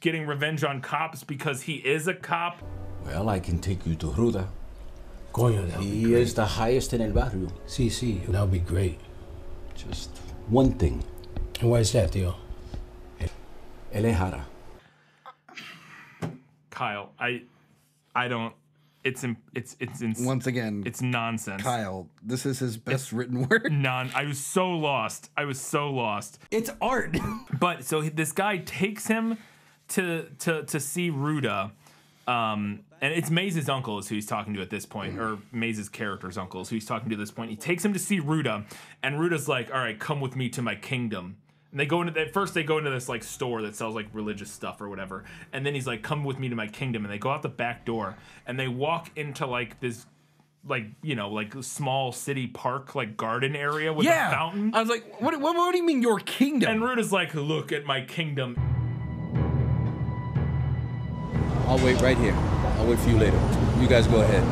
Speaker 1: Getting revenge on cops because he is a cop.
Speaker 25: Well, I can take you to Ruda. Coño, he is the highest in el barrio.
Speaker 26: Sí, sí, that would be great.
Speaker 25: Just one thing.
Speaker 26: And why is that, tío?
Speaker 25: Él es Jara.
Speaker 1: Kyle, I, I don't. It's in, it's it's in,
Speaker 2: Once again,
Speaker 1: it's nonsense.
Speaker 2: Kyle, this is his best written word.
Speaker 1: Non. I was so lost. I was so lost.
Speaker 2: It's art.
Speaker 1: but so this guy takes him to to to see Ruda. Um, and it's Maze's uncle is who he's talking to at this point, or Maze's character's uncle is who he's talking to at this point. He takes him to see Ruda, and Ruda's like, "All right, come with me to my kingdom." And they go into at first they go into this like store that sells like religious stuff or whatever, and then he's like, "Come with me to my kingdom," and they go out the back door and they walk into like this. Like you know, like small city park, like garden area with
Speaker 2: Yeah.
Speaker 1: a fountain.
Speaker 2: I was like, "What? What, what do you mean your kingdom?"
Speaker 1: And Ruda's like, "Look at my kingdom."
Speaker 25: I'll wait right here. I'll wait for you later. You guys go ahead.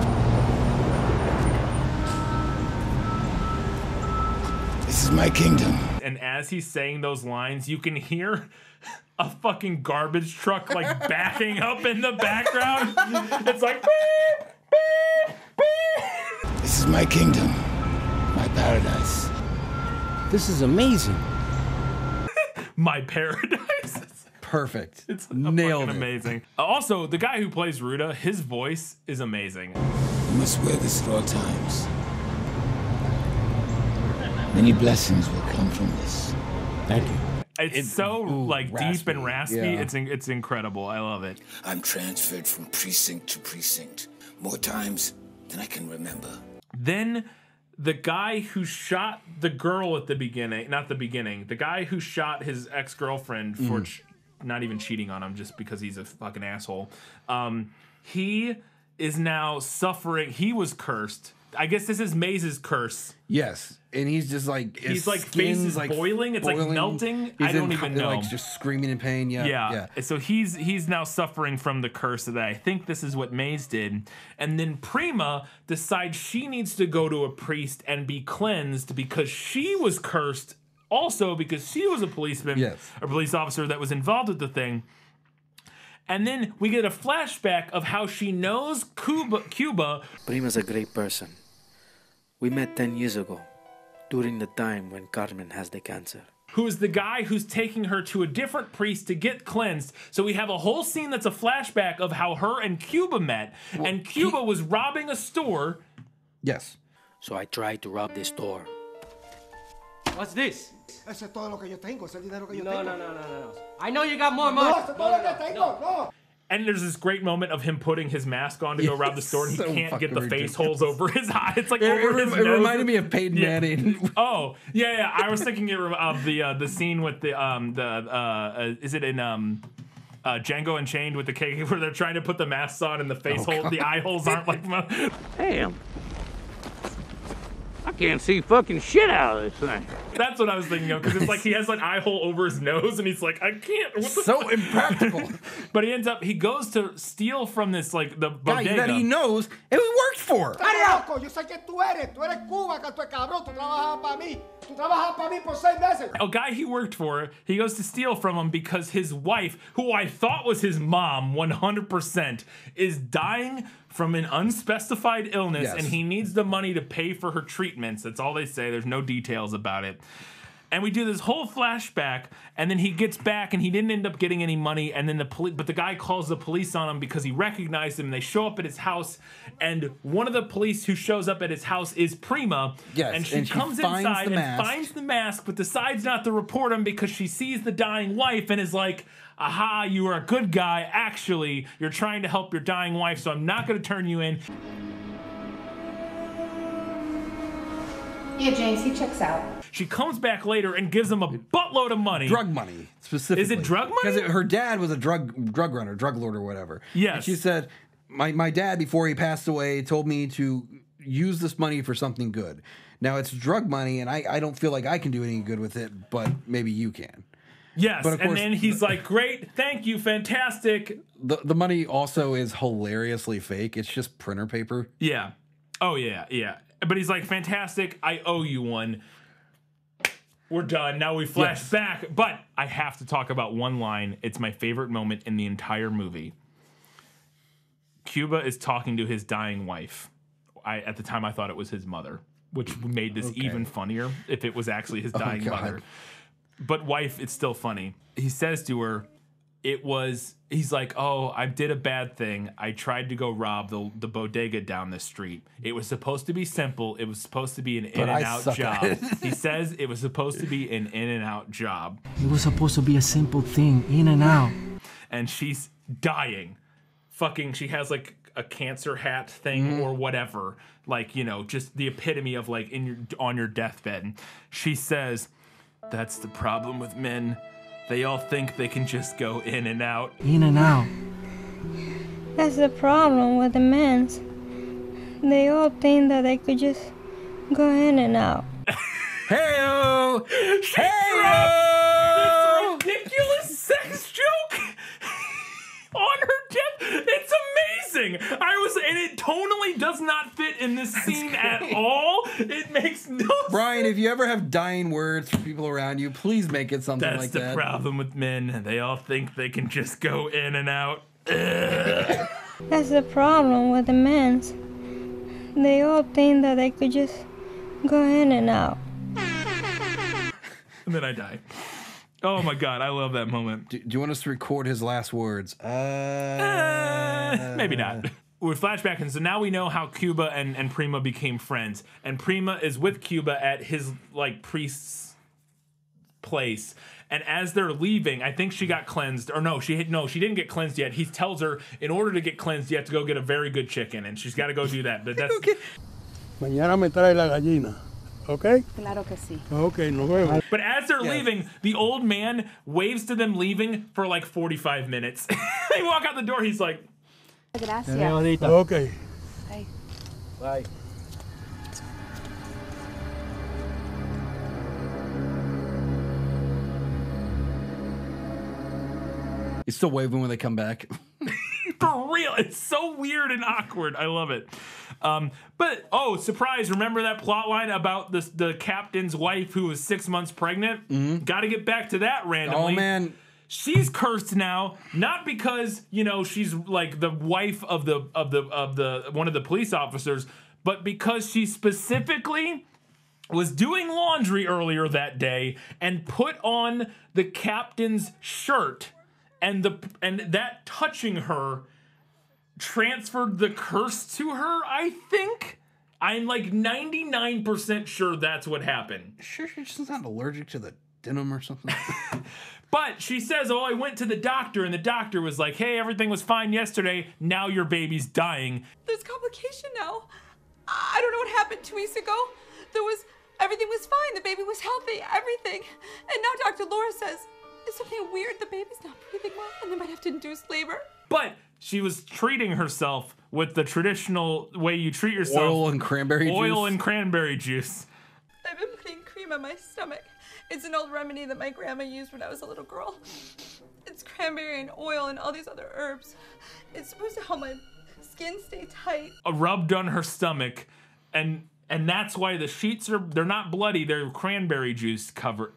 Speaker 18: This is my kingdom.
Speaker 1: and as he's saying those lines, you can hear a fucking garbage truck like backing up in the background. It's like beep, beep, beep.
Speaker 18: This is my kingdom. My paradise.
Speaker 26: This is amazing.
Speaker 1: my paradise.
Speaker 2: Perfect.
Speaker 1: It's
Speaker 2: Nailed
Speaker 1: fucking
Speaker 2: it.
Speaker 1: amazing. Uh, Also, the guy who plays Ruda, his voice is amazing.
Speaker 18: You must wear this at all times. Many blessings will come from this.
Speaker 26: Thank you.
Speaker 1: It's so like deep and raspy.
Speaker 18: yeah.
Speaker 1: It's in, it's incredible. I love it.
Speaker 18: I'm transferred from precinct to precinct more times than I can remember.
Speaker 1: Then the guy who shot the girl at the beginning, not the beginning, the guy who shot his ex girlfriend for
Speaker 2: Mm.
Speaker 1: ch- not even cheating on him just because he's a fucking asshole. Um, he is now suffering. He was cursed. I guess this is Maze's curse.
Speaker 2: Yes, and he's just like his
Speaker 1: He's like face is boiling. It's like melting.
Speaker 2: He's
Speaker 1: I don't
Speaker 2: in-
Speaker 1: even know.
Speaker 2: Like just screaming in pain. Yeah,
Speaker 1: yeah.
Speaker 2: yeah.
Speaker 1: So he's he's now suffering from the curse of that. I think this is what Maze did. And then Prima decides she needs to go to a priest and be cleansed because she was cursed also because she was a policeman,
Speaker 2: Yes.
Speaker 1: a police officer that was involved with the thing. And then we get a flashback of how she knows Cuba Cuba
Speaker 16: Prima's a great person. We met 10 years ago, during the time when Carmen has the cancer.
Speaker 1: who is the guy who's taking her to a different priest to get cleansed. So we have a whole scene that's a flashback of how her and Cuba met. and Cuba was robbing a store.
Speaker 2: Yes.
Speaker 16: So I tried to rob this store.
Speaker 11: What's this?
Speaker 13: Eso es todo lo que yo tengo, es el dinero que yo
Speaker 11: No,
Speaker 13: tengo.
Speaker 11: no, no, no, no, no. I know you got more
Speaker 13: No,
Speaker 11: money.
Speaker 13: eso es todo lo que tengo, no.
Speaker 1: And there's this great moment of him putting his mask on to go rob the store, and he
Speaker 2: so
Speaker 1: can't get the
Speaker 2: fucking
Speaker 1: face holes over his eye. It's like
Speaker 2: It-
Speaker 1: over
Speaker 2: it
Speaker 1: his
Speaker 2: rem- it
Speaker 1: nose.
Speaker 2: reminded me of Peyton
Speaker 1: Yeah.
Speaker 2: Manning.
Speaker 1: Oh yeah, yeah. I was thinking of the uh, the scene with the um the uh, uh is it in um. Uh, Django Unchained with the cake where they're trying to put the masks on and the face
Speaker 11: Oh,
Speaker 1: hole, the eye holes aren't like.
Speaker 11: Damn. I can't see fucking shit out of this thing.
Speaker 1: That's what I was thinking of because it's like he has an eye hole over his nose and he's like, I can't. What the
Speaker 2: so impractical.
Speaker 1: but he ends up he goes to steal from this like the
Speaker 2: Guy
Speaker 1: bodega.
Speaker 2: that he knows and he worked for.
Speaker 13: Loco, yo sé que tú eres, tú eres Cuba, que tú eres cabrón, tú trabajas para mí, tú trabajas para mí por seis meses.
Speaker 1: a guy he worked for, he goes to steal from him because his wife, who I thought was his mom 100%, is dying from an unspecified illness
Speaker 2: Yes.
Speaker 1: and he needs the money to pay for her treatments. That's all they say. There's no details about it. And we do this whole flashback, and then he gets back, and he didn't end up getting any money. And then the police, but the guy calls the police on him because he recognized him. And they show up at his house, and one of the police who shows up at his house is Prima.
Speaker 2: Yes,
Speaker 1: and she
Speaker 2: and
Speaker 1: comes
Speaker 2: finds
Speaker 1: inside and
Speaker 2: mask.
Speaker 1: finds the mask, but decides not to report him because she sees the dying wife and is like. Aha, you are a good guy. Actually, you're trying to help your dying wife, so I'm not going to turn you in.
Speaker 7: Yeah, James, he checks out.
Speaker 1: She comes back later and gives him a buttload of money.
Speaker 2: Drug money, specifically.
Speaker 1: Is it drug money?
Speaker 2: Because her dad was a drug drug runner, drug lord, or whatever.
Speaker 1: Yes.
Speaker 2: And she said, "My my dad, before he passed away, told me to use this money for something good. Now it's drug money, and I I don't feel like I can do any good with it, but maybe you can."
Speaker 1: Yes,
Speaker 2: But of
Speaker 1: and then he's like, "Great, thank you, fantastic."
Speaker 2: The the money also is hilariously fake. It's just printer paper.
Speaker 1: Yeah. Oh yeah, yeah. But he's like, "Fantastic, I owe you one." We're done. Now we flash
Speaker 2: Yes.
Speaker 1: back, but I have to talk about one line. It's my favorite moment in the entire movie. Cuba is talking to his dying wife. I at the time I thought it was his mother, which made this
Speaker 2: Okay.
Speaker 1: even funnier if it was actually his
Speaker 2: Oh,
Speaker 1: dying
Speaker 2: God.
Speaker 1: mother. But wife, it's still funny. He says to her, "It was." He's like, "Oh, I did a bad thing. I tried to go rob the the bodega down the street. It was supposed to be simple. It was supposed to be an in
Speaker 26: But I
Speaker 1: and out job." he says it was supposed to be an in and out job,
Speaker 26: It was supposed to be a simple thing, in and out.
Speaker 1: and she's dying. Fucking, she has like a cancer hat thing or whatever. Like you know, just the epitome of like in your on your deathbed. She says, "That's the problem with men." They all think they can just go in and out.
Speaker 26: In and out.
Speaker 27: That's the problem with the men's. They all think that they could just go in and out.
Speaker 2: Heyo!
Speaker 1: Heyo! This ridiculous sex joke on her death. It's amazing. I was, and it tonally does not fit in this scene at all. It makes no
Speaker 2: Bryan, if you ever have dying words for people around you, please make it something
Speaker 1: That's
Speaker 2: like that.
Speaker 1: That's the problem with men. They all think they can just go in and out.
Speaker 27: That's the problem with the men's. They all think that they could just go in and out.
Speaker 1: And then I die. Oh my god, I love that moment.
Speaker 2: Do, do you want us to record his last words? Uh,
Speaker 1: Maybe not. We flash back, and so now we know how Cuba and, and Prima became friends. And Prima is with Cuba at his like priest's place. And as they're leaving, I think she got cleansed, or no, she no, she didn't get cleansed yet. He tells her in order to get cleansed, you have to go get a very good chicken, and she's got to go do that. But that's
Speaker 28: Mañana me trae la gallina. ¿Ok?
Speaker 7: Claro que sí.
Speaker 28: Ok, nos vemos.
Speaker 1: But as they're leaving, the old man waves to them leaving for like 45 minutes. they walk out the door. He's like,
Speaker 7: Gracias.
Speaker 28: Ok.
Speaker 7: Bye.
Speaker 28: Bye.
Speaker 2: He's still waving when they come back.
Speaker 1: for real. It's so weird and awkward. I love it. Um, but oh, surprise! Remember that plot line about the the captain's wife who was six months pregnant? Got to get back to that randomly.
Speaker 2: Oh, man.
Speaker 1: She's cursed now, not because you know she's like the wife of the of the of the one of the police officers, but because she specifically was doing laundry earlier that day and put on the captain's shirt and the and that touching her transferred the curse to her i think i'm like 99% sure that's what happened
Speaker 2: sure she's not allergic to the denim or something.
Speaker 1: but she says oh i went to the doctor and the doctor was like hey everything was fine yesterday now your baby's dying
Speaker 29: There's complication now. I don't know what happened two weeks ago. There was everything was fine. The baby was healthy. Everything. And now Dr. Laura says there's something weird. The baby's not breathing well, and they might have to induce labor.
Speaker 1: but she was treating herself with the traditional way you treat yourself
Speaker 2: Oil and cranberry
Speaker 1: oil
Speaker 2: juice?
Speaker 1: and cranberry juice
Speaker 29: I've been putting cream on my stomach. It's an old remedy that my grandma used when I was a little girl. It's cranberry and oil and all these other herbs. It's supposed to help my skin stay tight.
Speaker 1: uh, rubbed on her stomach and and that's why the sheets are they're not bloody they're cranberry juice covered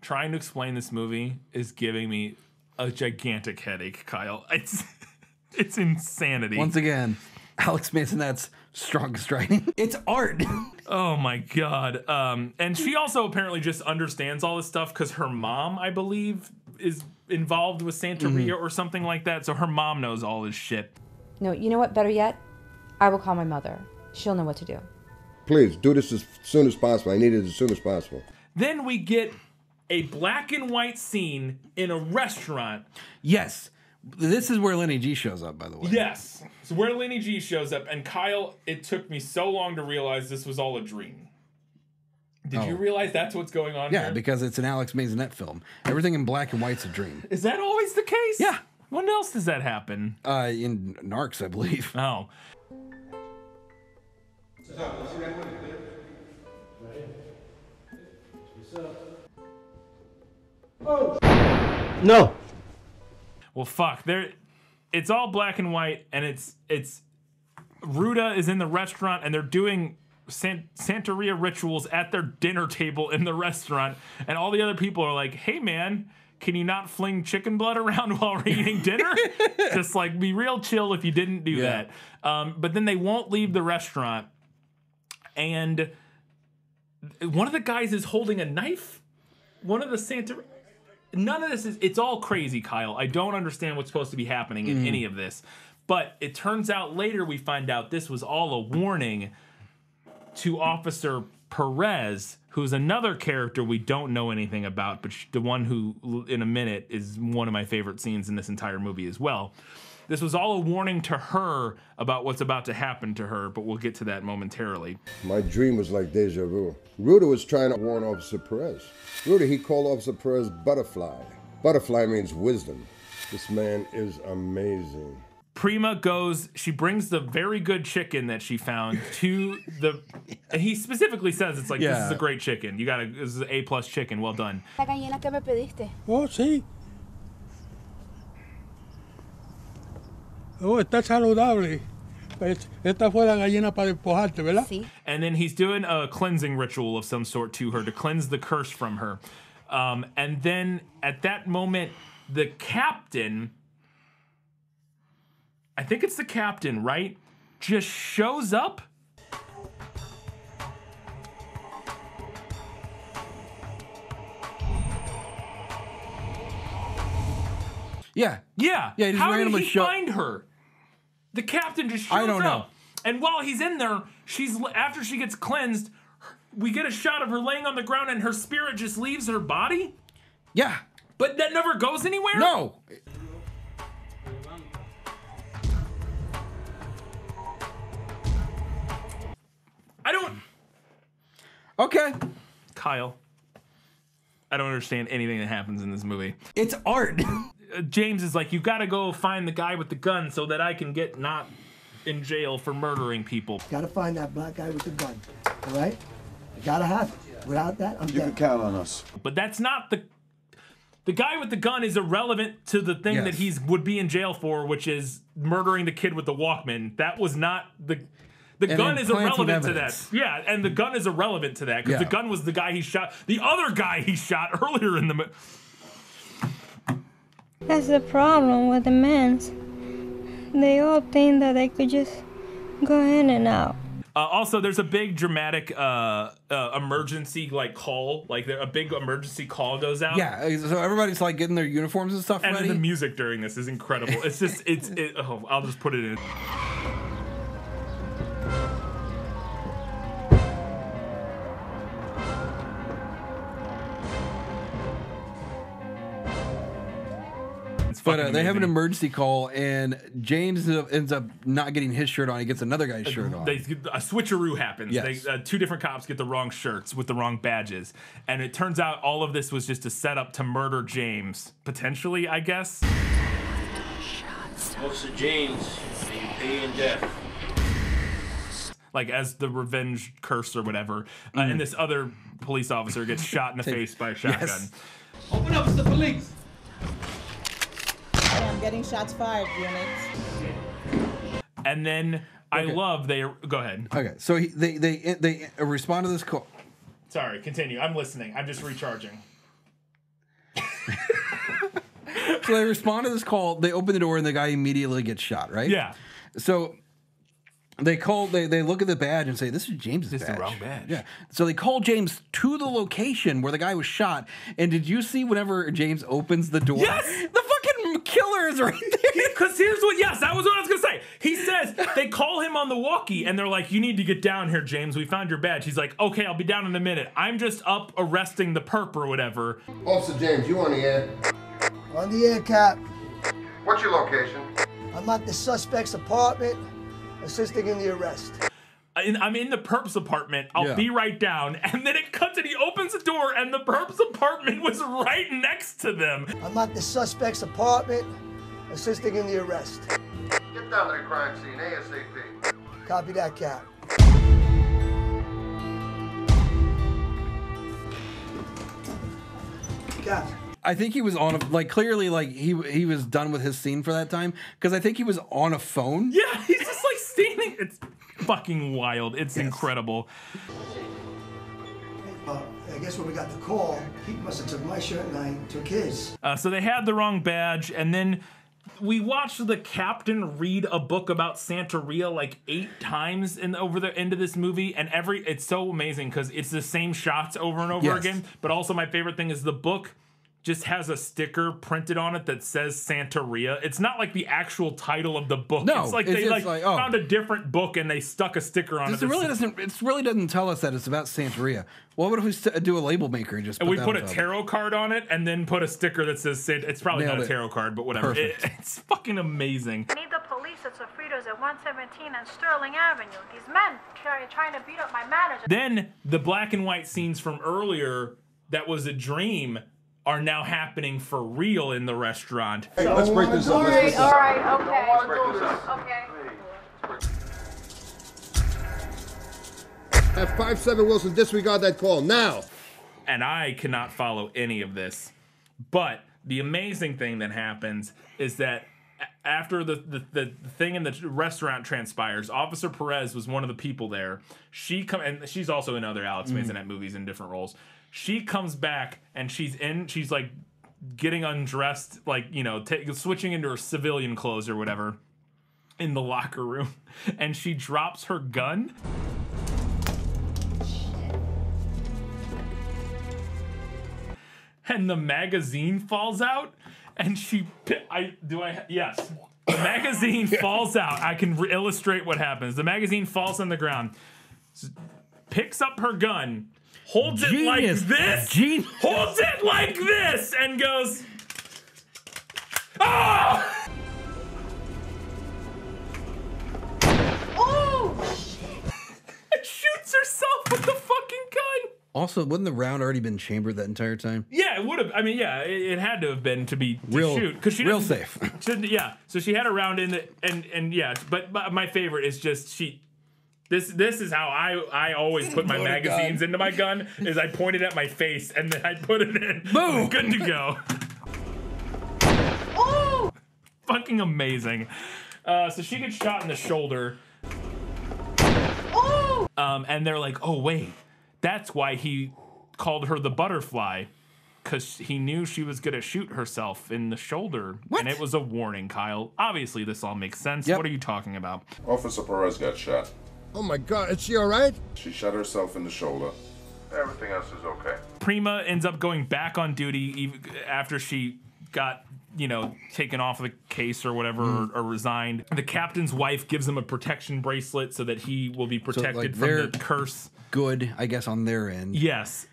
Speaker 1: trying to explain this movie is giving me a gigantic headache kyle it's it's insanity
Speaker 2: Once again, Alex Maisonette's strongest writing. It's art.
Speaker 1: Oh my god. Um, and she also apparently just understands all this stuff because her mom, I believe, is involved with Santeria
Speaker 2: Mm-hmm.
Speaker 1: or something like that. So her mom knows all this shit.
Speaker 14: No, you know what? Better yet, I will call my mother. She'll know what to do.
Speaker 6: Please do this as soon as possible. I need it as soon as possible.
Speaker 1: Then we get a black and white scene in a restaurant.
Speaker 2: Yes. This is where Lenny G shows up, by the way.
Speaker 1: Yes. So where Lenny G shows up, and Kyle, it took me so long to realize this was all a dream. Did you
Speaker 2: Oh.
Speaker 1: realize that's what's going on
Speaker 2: Yeah,
Speaker 1: here?
Speaker 2: because it's an Alex Maisonette film. Everything in black and white's a dream.
Speaker 1: Is that always the case? Yeah. When else does that happen?
Speaker 2: Uh, in Narcs, I believe.
Speaker 1: Oh.
Speaker 28: No.
Speaker 1: Well, fuck. There, it's all black and white, and it's it's Ruda is in the restaurant, and they're doing San, Santeria rituals at their dinner table in the restaurant, and all the other people are like, "Hey, man." Can you not fling chicken blood around while we're eating dinner? Just like be real chill if you didn't do
Speaker 2: Yeah.
Speaker 1: that. Um, but then they won't leave the restaurant, and one of the guys is holding a knife. One of the Santa. None of this is. It's all crazy, Kyle. I don't understand what's supposed to be happening in
Speaker 2: Mhm.
Speaker 1: any of this. But it turns out later we find out this was all a warning to Officer Perez, who's another character we don't know anything about, but the one who, in a minute, is one of my favorite scenes in this entire movie as well. This was all a warning to her about what's about to happen to her, but we'll get to that momentarily.
Speaker 6: My dream was like deja vu. Ruda was trying to warn Officer Perez. Ruda, he called Officer Perez Butterfly. Butterfly means wisdom. This man is amazing.
Speaker 1: Prima goes, she brings the very good chicken that she found to the. And he specifically says it's like, this is a great chicken. You got to, this is an A plus chicken. Well done.
Speaker 21: La gallina que me pediste.
Speaker 28: Oh, sí. Oh, está saludable. Esta fue la gallina para despojarte, ¿verdad? Sí.
Speaker 1: And then he's doing a cleansing ritual of some sort to her to cleanse the curse from her. Um, and then at that moment, the captain, I think it's the captain, right? Just shows up.
Speaker 2: Yeah.
Speaker 1: Yeah.
Speaker 2: Yeah, he just
Speaker 1: How
Speaker 2: randomly
Speaker 1: did he
Speaker 2: show-
Speaker 1: find her? The captain just shows
Speaker 2: I don't know.
Speaker 1: up. And while he's in there, she's after she gets cleansed, we get a shot of her laying on the ground and her spirit just leaves her body.
Speaker 2: Yeah.
Speaker 1: But that never goes anywhere?
Speaker 2: No.
Speaker 1: I don't
Speaker 2: Okay.
Speaker 1: Kyle. I don't understand anything that happens in this movie.
Speaker 2: It's art.
Speaker 1: Uh, James is like, you gotta go find the guy with the gun so that I can get not in jail for murdering people.
Speaker 13: Gotta find that black guy with the gun. All right? You gotta have it. Without that, I'm
Speaker 1: You
Speaker 13: dead.
Speaker 1: can count on us. But that's not the the guy with the gun is irrelevant to the thing that he's would be in jail for, which is murdering the kid with the Walkman. That was not the the
Speaker 2: And
Speaker 1: gun is irrelevant to that. Yeah, and the gun is irrelevant to that because
Speaker 2: Yeah.
Speaker 1: the gun was the guy he shot. The other guy he shot earlier in the movie.
Speaker 27: That's the problem with the men's. They all think that they could just go in and out.
Speaker 1: Uh, also, there's a big dramatic uh, uh, emergency like call, like there, a big emergency call goes out.
Speaker 2: Yeah. So everybody's like getting their uniforms and stuff
Speaker 1: and then
Speaker 2: ready.
Speaker 1: the music during this is incredible. It's just it's it, oh, I'll just put it in.
Speaker 2: But uh, they have an emergency call, and James ends up- not getting his shirt on. He gets another guy's shirt on.
Speaker 1: They, a switcheroo happens.
Speaker 2: Yes.
Speaker 1: They, uh, two different cops get the wrong shirts with the wrong badges, and it turns out all of this was just a setup to murder James, potentially, I guess.
Speaker 25: Officer James, may you pay in death.
Speaker 1: Like as the revenge curse or whatever, uh, and this other police officer gets shot in the face by a shotgun.
Speaker 2: Yes.
Speaker 30: Open up, it's the police. I am getting shots fired, units.
Speaker 1: And then I love they go ahead.
Speaker 2: Okay, so he, they they they respond to this call.
Speaker 1: Sorry, continue. I'm listening. I'm just recharging.
Speaker 2: So they respond to this call. They open the door, and the guy immediately gets shot. Right?
Speaker 1: Yeah.
Speaker 2: So They call they they look at the badge and say this is James's
Speaker 1: This is the wrong badge.
Speaker 2: Yeah. So they call James to the location where the guy was shot. And did you see whenever James opens the door?
Speaker 1: Yes!
Speaker 2: The fucking killer is right there.
Speaker 1: Because here's what, yes, that was what I was gonna say. He says they call him on the walkie and they're like, "You need to get down here, James. We found your badge." He's like, "Okay, I'll be down in a minute. I'm just up arresting the perp or whatever."
Speaker 6: Officer James, you on the air?
Speaker 13: On the air, Cap.
Speaker 6: What's your location?
Speaker 13: I'm at the suspect's apartment, assisting in the arrest.
Speaker 1: In, I'm in the perp's apartment. I'll
Speaker 13: Yeah.
Speaker 1: be right down. And then it cuts and he opens the door and the perp's apartment was right next to them.
Speaker 13: I'm at the suspect's apartment, assisting in the arrest.
Speaker 6: Get down to the crime scene ASAP.
Speaker 13: Copy that, Cap. Cap.
Speaker 2: I think he was on a, like clearly like he he was done with his scene for that time because I think he was on a phone.
Speaker 1: Yeah, he's just like standing. It's fucking wild. It's incredible.
Speaker 13: Uh, I guess when we got the call, he must have took my shirt and I took his.
Speaker 1: Uh, so they had the wrong badge, and then we watched the captain read a book about Santeria like eight times in over the end of this movie, and every it's so amazing because it's the same shots over and over
Speaker 2: Yes.
Speaker 1: again. But also, my favorite thing is the book just has a sticker printed on it that says Santeria. It's not like the actual title of the book.
Speaker 2: No,
Speaker 1: it's like
Speaker 2: it's
Speaker 1: they
Speaker 2: just
Speaker 1: like,
Speaker 2: like, oh.
Speaker 1: found a different book and they stuck a sticker on
Speaker 2: This
Speaker 1: it.
Speaker 2: really
Speaker 1: that
Speaker 2: doesn't. It really doesn't tell us that it's about Santeria. What would if we st- do a label maker and just
Speaker 1: and
Speaker 2: put
Speaker 1: we
Speaker 2: that
Speaker 1: put
Speaker 2: on
Speaker 1: a
Speaker 2: top?
Speaker 1: tarot card on it and then put a sticker that says Sant- it's probably
Speaker 2: Nailed
Speaker 1: not a
Speaker 2: it.
Speaker 1: tarot card but whatever It-
Speaker 2: Perfect.
Speaker 1: it's fucking amazing I
Speaker 31: Need the police at Sofritos at 117 and Sterling Avenue. These men try, trying to beat up my manager.
Speaker 1: then the black and white scenes from earlier that was a dream are now happening for real in the restaurant
Speaker 6: Hey, let's break this up.
Speaker 31: All
Speaker 6: Let's break this up.
Speaker 31: right, okay.
Speaker 6: Let's break this up.
Speaker 31: Okay.
Speaker 6: Have 5-7 Wilson disregard that call now.
Speaker 1: and I cannot follow any of this. But the amazing thing that happens is that after the, the, the thing in the restaurant transpires, Officer Perez was one of the people there. She come and she's also in other Alex
Speaker 2: Mm.
Speaker 1: Mason movies in different roles. She comes back and she's in. She's like getting undressed, like you know, ta switching into her civilian clothes or whatever in the locker room, and she drops her gun. and the magazine falls out and she i do i yes the magazine falls out i can re- illustrate what happens the magazine falls on the ground picks up her gun holds
Speaker 2: Genius.
Speaker 1: it like this
Speaker 2: Genius.
Speaker 1: holds it like this and goes ah
Speaker 31: Oh!
Speaker 1: and shoots herself with the fucking gun
Speaker 2: Also, wouldn't the round already been chambered that entire time?
Speaker 1: Yeah, it would have. I mean, yeah, it, it had to have been to be to
Speaker 2: Real-
Speaker 1: shoot because she
Speaker 2: real safe.
Speaker 1: she yeah, so she had a round in it, and and yeah, but, but my favorite is just she. This this is how I I always put my magazines into my gun is I point it at my face and then I put it in.
Speaker 2: Boom.
Speaker 1: Good to go.
Speaker 31: Oh!
Speaker 1: Fucking amazing. Uh, so she gets shot in the shoulder.
Speaker 31: Oh!
Speaker 1: Um, and they're like, oh, wait, that's why he called her the butterfly. Because he knew she was going to shoot herself in the shoulder. And it was a warning, Kyle. Obviously, this all makes sense. What are you talking about?
Speaker 32: Officer Perez got shot.
Speaker 6: Oh my God, is she all right?
Speaker 32: She shot herself in the shoulder. Everything else is okay.
Speaker 1: Prima ends up going back on duty after she got, you know, taken off of the case or whatever
Speaker 2: Mm.
Speaker 1: or, or resigned. The captain's wife gives him a protection bracelet so that he will be
Speaker 2: So,
Speaker 1: protected
Speaker 2: like,
Speaker 1: from
Speaker 2: they're
Speaker 1: the curse.
Speaker 2: Good, I guess, on their end.
Speaker 1: Yes.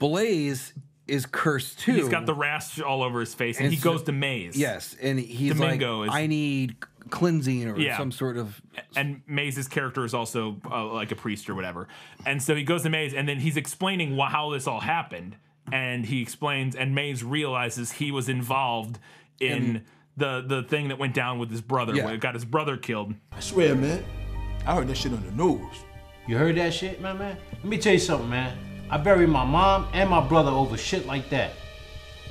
Speaker 2: Blaze is cursed too.
Speaker 1: He's got the rash all over his face, and,
Speaker 2: And
Speaker 1: he
Speaker 2: so-
Speaker 1: goes to Maze.
Speaker 2: Yes, and he's
Speaker 1: Domingo
Speaker 2: like,
Speaker 1: is-
Speaker 2: I need cleansing or
Speaker 1: Yeah.
Speaker 2: some sort of.
Speaker 1: and Maze's character is also uh, like a priest or whatever. And so he goes to Maze, and then he's explaining wh- how this all happened. And he explains, and Maze realizes he was involved in
Speaker 2: In-
Speaker 1: the the thing that went down with his brother.
Speaker 2: Yeah.
Speaker 1: Where it got his brother killed.
Speaker 33: I swear, man. I heard that shit on the news.
Speaker 25: You heard that shit, man, man? Let me tell you something, man. I buried my mom and my brother over shit like that.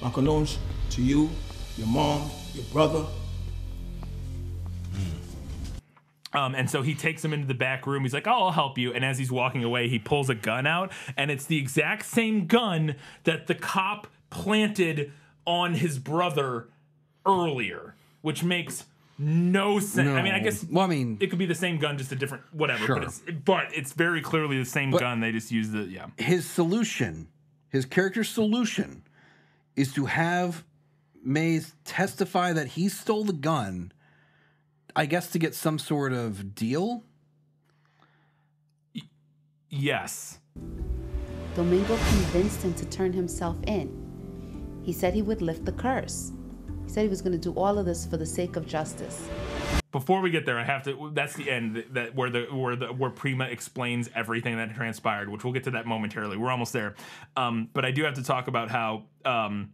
Speaker 33: My condolences to you, your mom, your brother.
Speaker 1: Um, and so he takes him into the back room. He's like, "Oh, I'll help you." And as he's walking away, he pulls a gun out, and it's the exact same gun that the cop planted on his brother earlier, which makes no sense. I mean, I guess.
Speaker 2: Well, I mean,
Speaker 1: it could be the same gun, just a different whatever.
Speaker 2: Sure.
Speaker 1: But it's but it's very clearly the same
Speaker 2: But-
Speaker 1: gun. They just use the yeah.
Speaker 2: his solution, his character's solution, is to have Maze testify that he stole the gun. I guess to get some sort of deal.
Speaker 1: Yes.
Speaker 34: Domingo convinced him to turn himself in. He said he would lift the curse. He said he was going to do all of this for the sake of justice.
Speaker 1: Before we get there, I have to. That's the end. That, that where the where the where Prima explains everything that transpired, which we'll get to that momentarily. We're almost there, um, but I do have to talk about how. Um,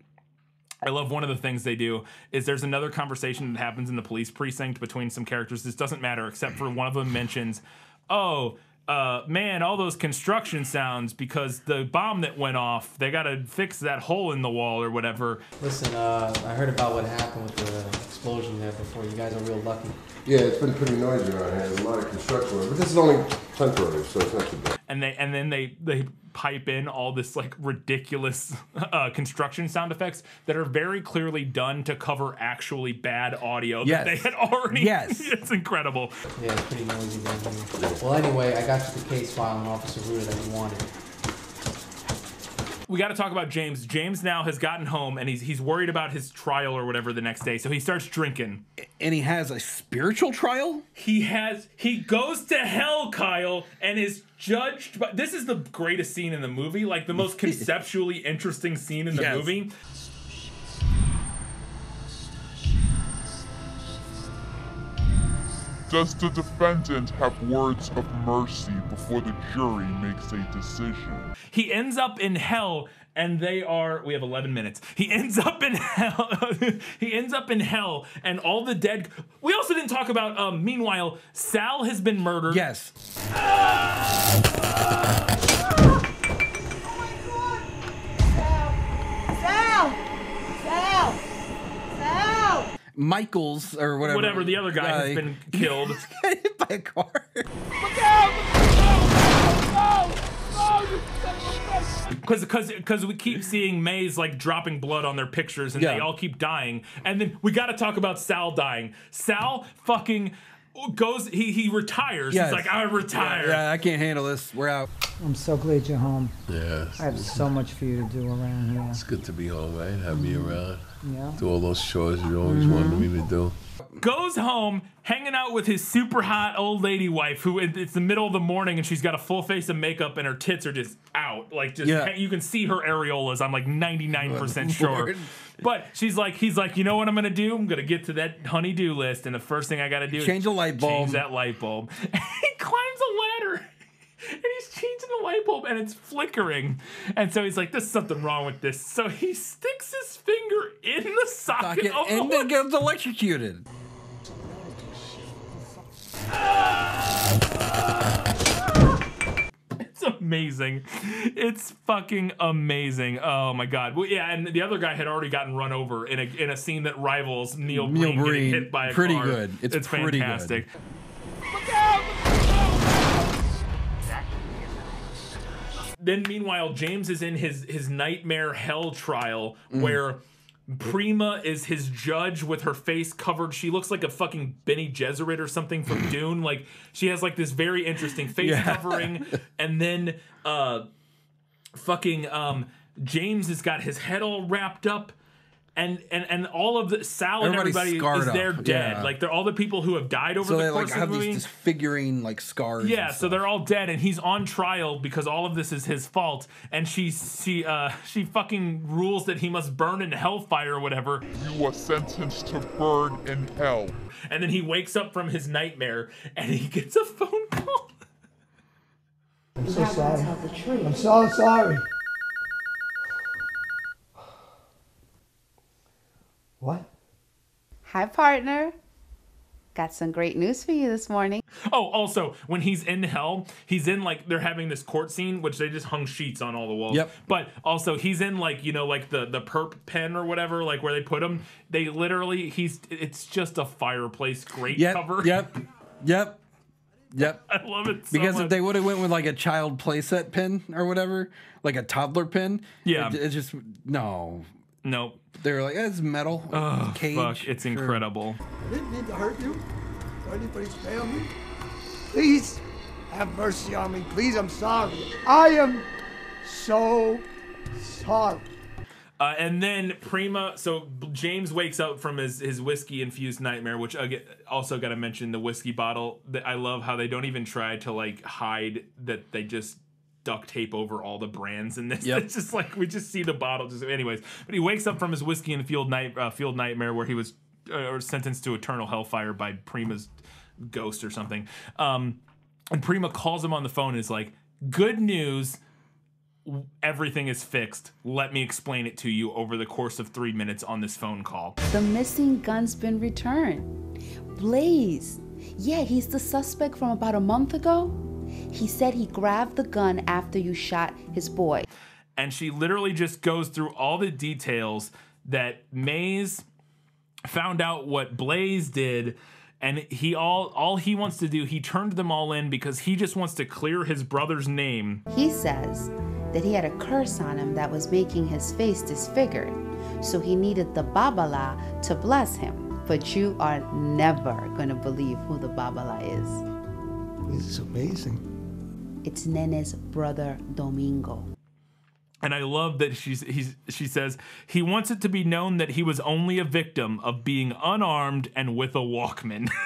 Speaker 1: I love one of the things they do is there's another conversation that happens in the police precinct between some characters. This doesn't matter except for one of them mentions, "Oh, uh, man, all those construction sounds because the bomb that went off. They got to fix that hole in the wall or whatever."
Speaker 11: Listen, uh, I heard about what happened with the explosion there before. You guys are real lucky.
Speaker 6: Yeah, it's been pretty noisy around here. There's a lot of construction work, but this is only temporary, so it's not too bad.
Speaker 1: and they and then they they pipe in all this like ridiculous uh, construction sound effects that are very clearly done to cover actually bad audio
Speaker 11: Yes.
Speaker 1: that they had already.
Speaker 11: Yes.
Speaker 1: it's incredible.
Speaker 11: Yeah, it's pretty noisy down here. Well, anyway, I got you the case file on Officer Ruta that you wanted.
Speaker 1: We got to talk about James. James now has gotten home and he's he's worried about his trial or whatever the next day, so he starts drinking.
Speaker 2: And he has a spiritual trial.
Speaker 1: He has he goes to hell, Kyle, and is judged. By, this is the greatest scene in the movie, like the most conceptually interesting scene in the
Speaker 35: Yes.
Speaker 1: movie.
Speaker 35: Does the defendant have words of mercy before the jury makes a decision?
Speaker 1: He ends up in hell, and they are. We have 11 minutes. He ends up in hell. he ends up in hell, and all the dead. We also didn't talk about. Um, meanwhile, Sal has been murdered.
Speaker 2: Yes. Michaels or whatever.
Speaker 1: Whatever, the other guy has been killed.
Speaker 2: hit by a car.
Speaker 1: Because because because we keep seeing Maze like dropping blood on their pictures, and they all keep dying. And then we got to talk about Sal dying. Sal fucking goes. He he retires.
Speaker 2: Yes.
Speaker 1: He's like, I retire.
Speaker 2: Yeah, yeah, I can't handle this. We're out.
Speaker 36: I'm so glad you're home.
Speaker 37: Yeah.
Speaker 36: I have so much for you to do around here.
Speaker 37: It's good to be home, right? Have me around.
Speaker 36: Yeah.
Speaker 37: Do all those chores you always mm-hmm. wanted me to do.
Speaker 1: goes home hanging out with his super hot old lady wife who it's the middle of the morning and she's got a full face of makeup and her tits are just out like just
Speaker 2: Yeah.
Speaker 1: you can see her areolas i'm like 99% sure but she's like he's like you know what i'm gonna do i'm gonna get to that honey-do list and the first thing i gotta do
Speaker 2: Change
Speaker 1: is
Speaker 2: a light bulb.
Speaker 1: change that light bulb and he climbs a ladder and he's changing the light bulb and it's flickering. And so he's like, there's something wrong with this. So he sticks his finger in the socket,
Speaker 2: Socket,
Speaker 1: of the
Speaker 2: and then gets electrocuted.
Speaker 1: It's amazing. It's fucking amazing. Oh my god. Well, yeah, and the other guy had already gotten run over in a in a scene that rivals Neil,
Speaker 2: Neil
Speaker 1: Breen, getting
Speaker 2: Breen.
Speaker 1: hit by a
Speaker 2: Pretty
Speaker 1: car.
Speaker 2: good. It's pretty good.
Speaker 1: Then meanwhile, James is in his his nightmare hell trial
Speaker 2: Mm.
Speaker 1: where Prima is his judge with her face covered. She looks like a fucking Bene Gesserit or something from Dune. Like she has like this very interesting face
Speaker 2: Yeah.
Speaker 1: covering, and then uh, fucking um, James has got his head all wrapped up. And, and and all of the Sal and everybody is there
Speaker 2: up,
Speaker 1: dead.
Speaker 2: yeah.
Speaker 1: Like they're all the people who have died over
Speaker 2: So
Speaker 1: the
Speaker 2: they
Speaker 1: course
Speaker 2: like
Speaker 1: of
Speaker 2: have
Speaker 1: the
Speaker 2: these
Speaker 1: movie.
Speaker 2: disfiguring like scars.
Speaker 1: Yeah,
Speaker 2: and
Speaker 1: so they're all dead, and he's on trial because all of this is his fault. And she she uh she fucking rules that he must burn in hellfire or whatever.
Speaker 35: You are sentenced to burn in hell.
Speaker 1: And then he wakes up from his nightmare and he gets a phone call.
Speaker 36: I'm so sorry.
Speaker 13: I'm so sorry. What?
Speaker 34: Hi, partner. Got some great news for you this morning.
Speaker 1: Oh, also when he's in hell, he's in like they're having this court scene, which they just hung sheets on all the walls.
Speaker 2: Yep.
Speaker 1: But also he's in like you know like the the perp pen or whatever, like where they put him. They literally he's it's just a fireplace grate
Speaker 2: Yep.
Speaker 1: cover.
Speaker 2: Yep. Yep. Yep.
Speaker 1: I love it so
Speaker 2: because
Speaker 1: much.
Speaker 2: if they would have went with like a child playset pin or whatever, like a toddler pin,
Speaker 1: Yeah.
Speaker 2: it, it just no.
Speaker 1: Nope.
Speaker 2: They're like, it's metal.
Speaker 1: Oh,
Speaker 2: cage.
Speaker 1: fuck. It's
Speaker 2: Sure.
Speaker 1: incredible.
Speaker 13: I didn't mean to hurt you or anybody's family. Please have mercy on me. Please, I'm sorry. I am so sorry.
Speaker 1: Uh, and then Prima, so James wakes up from his, his whiskey infused nightmare, which again, also got to mention the whiskey bottle. That I love how they don't even try to like hide that they just duct tape over all the brands in this.
Speaker 2: Yep.
Speaker 1: It's just like we just see the bottle. Just anyways, but he wakes up from his whiskey and field night uh, field nightmare where he was uh, or sentenced to eternal hellfire by Prima's ghost or something. Um, and Prima calls him on the phone and is like, "Good news." everything is fixed. Let me explain it to you over the course of three minutes on this phone call.
Speaker 34: The missing gun's been returned. Blaze. Yeah, he's the suspect from about a month ago. He said he grabbed the gun after you shot his boy.
Speaker 1: And she literally just goes through all the details that Maze found out what Blaze did. And he all all he wants to do, he turned them all in because he just wants to clear his brother's name.
Speaker 34: He says that he had a curse on him that was making his face disfigured, so he needed the Babala to bless him. But you are never going to believe who the Babala is.
Speaker 13: This is amazing.
Speaker 34: It's Nene's brother Domingo.
Speaker 1: And I love that she's he's she says he wants it to be known that he was only a victim of being unarmed and with a Walkman.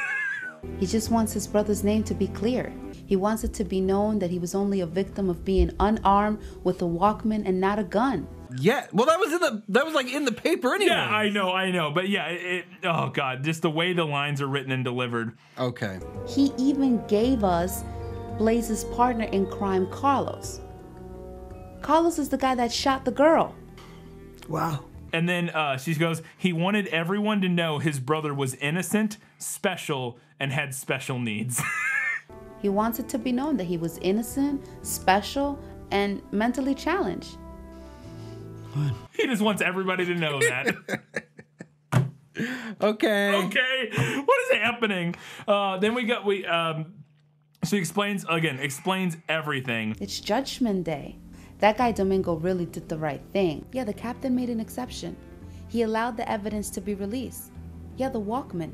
Speaker 34: He just wants his brother's name to be clear. He wants it to be known that he was only a victim of being unarmed with a Walkman and not a gun.
Speaker 2: Yeah, well, that was in the that was like in the paper anyway.
Speaker 1: Yeah, I know, I know, but yeah, it, it. Oh god, just the way the lines are written and delivered.
Speaker 2: Okay.
Speaker 34: He even gave us Blaze's partner in crime, Carlos. Carlos is the guy that shot the girl.
Speaker 13: Wow.
Speaker 1: And then uh, she goes, he wanted everyone to know his brother was innocent, special, and had special needs.
Speaker 34: He wants it to be known that he was innocent, special, and mentally challenged.
Speaker 1: he just wants everybody to know that.
Speaker 2: okay.
Speaker 1: Okay. What is happening? Uh, then we got we um she explains again, explains everything.
Speaker 34: It's Judgment Day. That guy Domingo really did the right thing. Yeah, the captain made an exception. He allowed the evidence to be released. Yeah, the Walkman.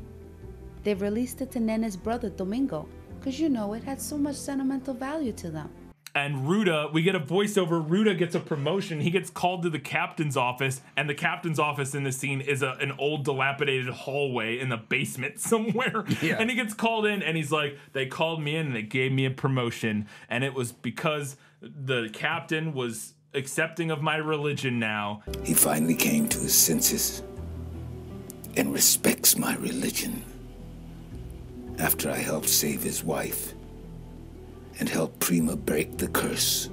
Speaker 34: They released it to Nene's brother Domingo, because you know it had so much sentimental value to them.
Speaker 1: And Ruda, we get a voiceover. Ruda gets a promotion. He gets called to the captain's office, and the captain's office in the scene is a, an old, dilapidated hallway in the basement somewhere.
Speaker 2: Yeah.
Speaker 1: And he gets called in, and he's like, "They called me in, and they gave me a promotion, and it was because the captain was accepting of my religion now."
Speaker 38: He finally came to his senses and respects my religion. After I helped save his wife and help Prima break the curse.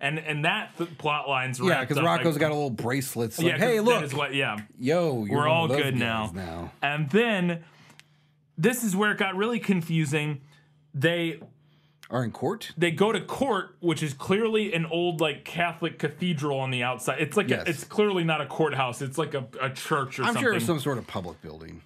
Speaker 1: And and that th- plot line's
Speaker 2: Yeah, because
Speaker 1: up,
Speaker 2: Rocco's
Speaker 1: like-
Speaker 2: got a little bracelet. It's
Speaker 1: Yeah,
Speaker 2: like,
Speaker 1: 'cause
Speaker 2: hey,
Speaker 1: that
Speaker 2: look.
Speaker 1: is what- yeah.
Speaker 2: Yo, you're
Speaker 1: we're all good now.
Speaker 2: now.
Speaker 1: And then this is where it got really confusing. They
Speaker 2: are in court.
Speaker 1: They go to court, which is clearly an old like Catholic cathedral on the outside. It's like
Speaker 2: Yes.
Speaker 1: a, it's clearly not a courthouse. It's like a, a church or
Speaker 2: I'm
Speaker 1: something.
Speaker 2: sure it's some sort of public building.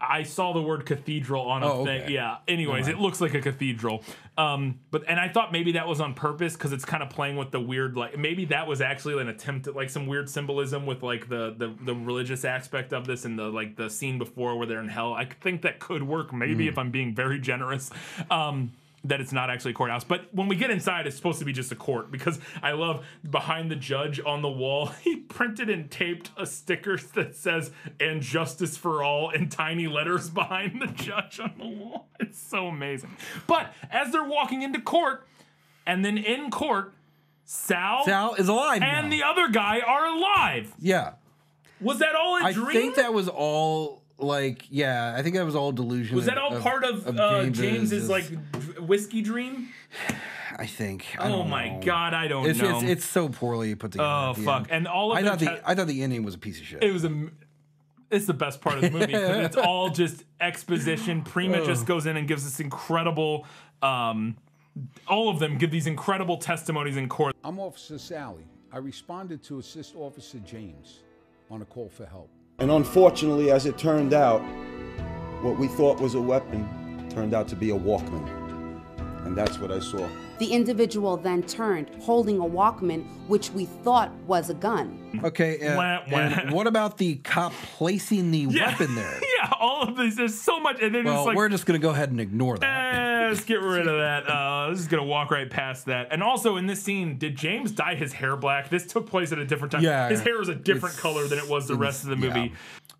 Speaker 1: I saw the word cathedral on a
Speaker 2: Oh,
Speaker 1: thing. Yeah. Anyways, it looks like a cathedral. Um, but and I thought maybe that was on purpose because it's kind of playing with the weird like maybe that was actually an attempt at like some weird symbolism with like the the the religious aspect of this and the like the scene before where they're in hell. I think that could work maybe
Speaker 2: Mm.
Speaker 1: if I'm being very generous. Um, that it's not actually a courthouse. But when we get inside, it's supposed to be just a court because I love behind the judge on the wall, he printed and taped a sticker that says and justice for all in tiny letters behind the judge on the wall. It's so amazing. But as they're walking into court, and then in court, Sal,
Speaker 2: Sal is alive
Speaker 1: and
Speaker 2: now.
Speaker 1: the other guy are alive.
Speaker 2: Yeah.
Speaker 1: Was that all a
Speaker 2: I
Speaker 1: dream?
Speaker 2: I think that was all like yeah. I think that was all delusion.
Speaker 1: was that all part of, uh, James's like whiskey dream?
Speaker 2: I think. I
Speaker 1: Oh my
Speaker 2: know.
Speaker 1: god, I don't
Speaker 2: it's,
Speaker 1: know.
Speaker 2: It's, it's so poorly put together.
Speaker 1: Oh, fuck.
Speaker 2: end.
Speaker 1: And all of
Speaker 2: I thought the
Speaker 1: te-
Speaker 2: I thought the ending was a piece of shit.
Speaker 1: It was a. It's the best part of the movie because it's all just exposition. Prima just goes in and gives this incredible. Um, all of them give these incredible testimonies in court.
Speaker 39: I'm Officer Sally. I responded to assist Officer James on a call for help.
Speaker 40: And unfortunately, as it turned out, what we thought was a weapon turned out to be a Walkman. And that's what I saw.
Speaker 34: The individual then turned, holding a Walkman, which we thought was a gun.
Speaker 2: Okay, uh,
Speaker 1: Wah, wah.
Speaker 2: and what about the cop placing the
Speaker 1: Yeah.
Speaker 2: weapon there?
Speaker 1: yeah, all of these. There's so much, and then
Speaker 2: Well,
Speaker 1: it's like,
Speaker 2: we're just gonna go ahead and ignore that.
Speaker 1: Eh, let's get rid of that. Uh, let's just gonna walk right past that. And also in this scene, did James dye his hair black? This took place at a different time.
Speaker 2: Yeah,
Speaker 1: his hair is a different color than it was the rest of the
Speaker 2: yeah.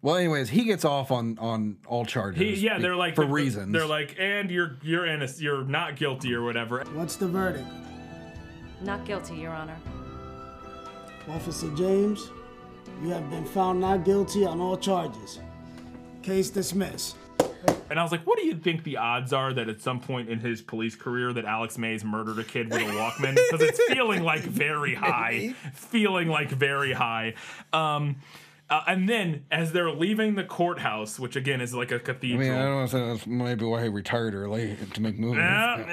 Speaker 1: Movie.
Speaker 2: Well, anyways, he gets off on on all charges.
Speaker 1: He, yeah, they're like
Speaker 2: for
Speaker 1: they're-
Speaker 2: reasons.
Speaker 1: They're like, and you're you're innocent. You're not guilty or whatever.
Speaker 30: What's the verdict?
Speaker 41: Not guilty, Your Honor.
Speaker 30: Officer James, you have been found not guilty on all charges. Case dismissed.
Speaker 1: And I was like, what do you think the odds are that at some point in his police career that Alex Mays murdered a kid with a Walkman? Because it's feeling like very high. Feeling like very high. Um, uh, and then as they're leaving the courthouse, which again is like a cathedral.
Speaker 2: mean, I don't know if that's maybe why he retired early to make movies.
Speaker 1: Uh,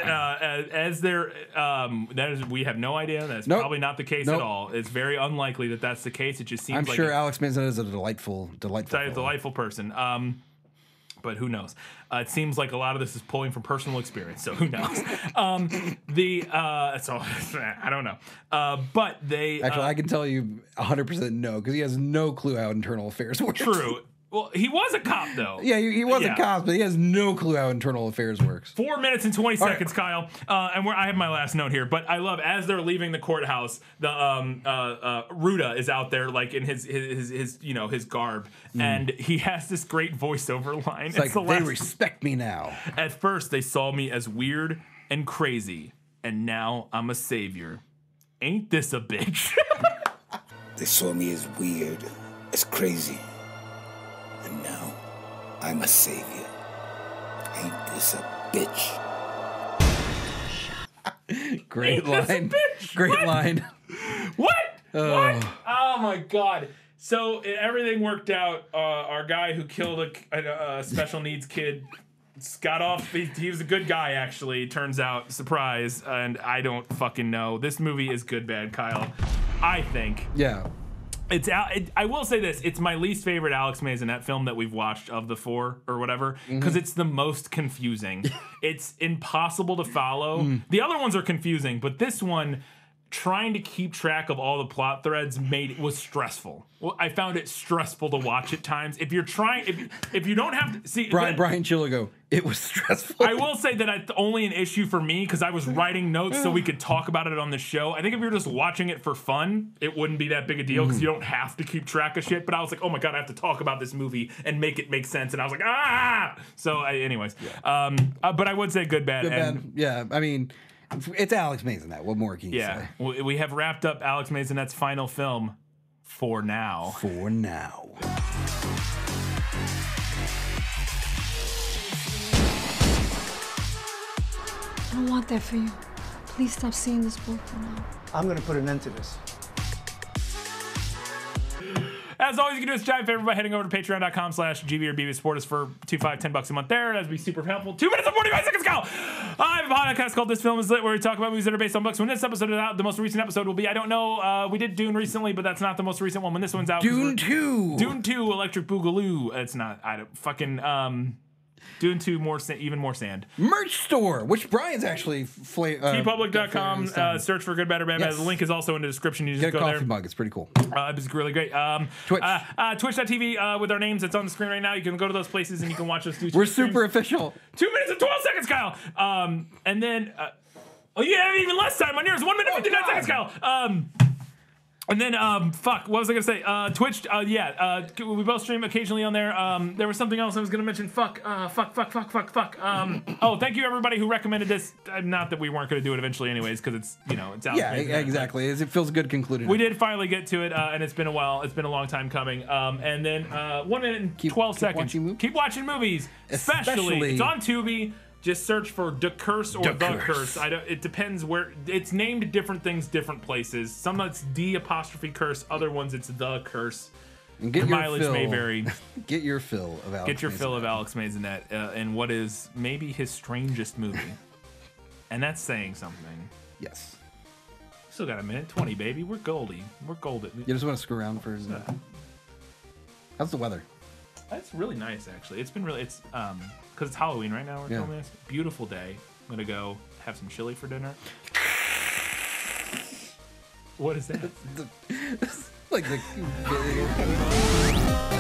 Speaker 1: uh, as, they're, um, that is, we have no idea. That's
Speaker 2: Nope.
Speaker 1: probably not the case
Speaker 2: Nope.
Speaker 1: at all. It's very unlikely that that's the case. It just seems
Speaker 2: I'm
Speaker 1: like
Speaker 2: sure
Speaker 1: it-
Speaker 2: Alex Mason is a delightful, delightful.
Speaker 1: delightful person. Um, but who knows? Uh, it seems like a lot of this is pulling from personal experience, so who knows? um, the uh, so I don't know. Uh, but they
Speaker 2: Actually,
Speaker 1: uh,
Speaker 2: I can tell you 100 percent no because he has no clue how internal affairs work.
Speaker 1: true. Well, he was a cop though.
Speaker 2: Yeah, he, he was
Speaker 1: Yeah.
Speaker 2: a cop, but he has no clue how internal affairs works.
Speaker 1: Four minutes and twenty
Speaker 2: All right.
Speaker 1: seconds, Kyle. Uh, and where I have my last note here, but I love as they're leaving the courthouse, the um uh, uh Ruda is out there like in his his his, his you know his garb, and he has this great voiceover line.
Speaker 2: Mm. It's like
Speaker 1: the
Speaker 2: they
Speaker 1: last-
Speaker 2: respect me now.
Speaker 1: At first, they saw me as weird and crazy, and now I'm a savior. Ain't this a bitch?
Speaker 38: They saw me as weird, as crazy. And now, I'm a savior. Ain't this a bitch?
Speaker 2: Great
Speaker 1: Ain't this a
Speaker 2: line.
Speaker 1: bitch?
Speaker 2: Great
Speaker 1: What?
Speaker 2: line.
Speaker 1: what?
Speaker 2: Oh.
Speaker 1: What? Oh my god. So everything worked out. Uh, our guy who killed a, a, a special needs kid got off. He, he was a good guy, actually. Turns out, surprise. And I don't fucking know. This movie is good, bad, Kyle. I think.
Speaker 2: Yeah.
Speaker 1: It's it, I will say this: it's my least favorite Alex Maisonette film that we've watched of the four or whatever, because
Speaker 2: Mhm.
Speaker 1: it's the most confusing. it's impossible to follow.
Speaker 2: Mm.
Speaker 1: The other ones are confusing, but this one, trying to keep track of all the plot threads, made was stressful. Well, I found it stressful to watch at times. If you're trying, if if you don't have to see
Speaker 2: Brian
Speaker 1: that-
Speaker 2: Brian Chiligo. It was stressful.
Speaker 1: I will say that it's only an issue for me because I was writing notes so we could talk about it on the show. I think if you're just watching it for fun, it wouldn't be that big a deal because
Speaker 2: Mhm.
Speaker 1: you don't have to keep track of shit. But I was like, oh my god, I have to talk about this movie and make it make sense. And I was like, ah. So, I, anyways, um, uh, but I would say good, bad,
Speaker 2: Good,
Speaker 1: and
Speaker 2: bad. Yeah, I mean, it's Alex Mason. That what more can you
Speaker 1: yeah,
Speaker 2: say?
Speaker 1: we we have wrapped up Alex Maisonette's final film for now.
Speaker 2: For now.
Speaker 21: I don't want that for you. Please stop seeing this book for now.
Speaker 30: I'm gonna put an end to this.
Speaker 1: As always, you can do us a giant favor by heading over to patreon.com slash BB Support us for two, five, ten bucks a month there. That'd be super helpful. Two minutes and 45 seconds go. I have a podcast called This Film Is Lit where we talk about movies that are based on books. When this episode is out, the most recent episode will be, I don't know, uh, we did Dune recently, but that's not the most recent one. When this one's out.
Speaker 2: Dune 2.
Speaker 1: Dune 2 Electric Boogaloo. It's not, I don't, fucking, um, Dune 2 more, sa- even more sand.
Speaker 2: Merch store, which Bryan's actually fla- uh,
Speaker 1: TeePublic.com,
Speaker 2: got
Speaker 1: uh, search for Good Bad or Bad Bad.
Speaker 2: Yes.
Speaker 1: The link is also in the description. You just
Speaker 2: Get a
Speaker 1: go
Speaker 2: coffee
Speaker 1: there.
Speaker 2: mug. It's pretty cool.
Speaker 1: Uh, it's really great. Um, Twitch. Uh, uh, Twitch.tv uh, with our names. It's on the screen right now. You can go to those places and you can watch us do
Speaker 2: We're
Speaker 1: streams.
Speaker 2: super official.
Speaker 1: Two minutes and 12 seconds, Kyle. Um, and then, uh, oh, you have even less time on yours. One minute, 59 seconds, Kyle. Um, and then, um, fuck, what was I gonna say? Uh, Twitch, uh, yeah, uh, we both stream occasionally on there. Um, there was something else I was gonna mention. Fuck, uh, fuck, fuck, fuck, fuck, fuck. Um, oh, thank you everybody who recommended this. Uh, not that we weren't gonna do it eventually, anyways, because it's you know it's out.
Speaker 2: Yeah, exactly. It feels good concluding.
Speaker 1: We did finally get to it, uh, and it's been a while. It's been a long time coming. Um, and then uh, one minute and twelve seconds. keep watching movies, especially,
Speaker 2: Especially-
Speaker 1: it's on Tubi. Just search for "The Curse" or
Speaker 2: Da
Speaker 1: "The
Speaker 2: Curse.
Speaker 1: Curse." I don't, it depends where it's named. Different things, different places. Some it's D apostrophe Curse. Other ones it's The Curse.
Speaker 2: And get
Speaker 1: the
Speaker 2: your
Speaker 1: mileage
Speaker 2: fill.
Speaker 1: may vary.
Speaker 2: Get your fill of Alex.
Speaker 1: Get your
Speaker 2: Mason.
Speaker 1: fill of Alex Maisonette uh, in what is maybe his strangest movie, and that's saying something.
Speaker 2: Yes.
Speaker 1: Still got a minute twenty, baby. We're goldy. We're golden.
Speaker 2: You just want to screw around for. a. How's the weather?
Speaker 1: That's really nice, actually. It's been really it's um because it's Halloween right now. We're
Speaker 2: Yeah.
Speaker 1: filming this. Beautiful day. I'm gonna go have some chili for dinner. What is that?
Speaker 2: like the.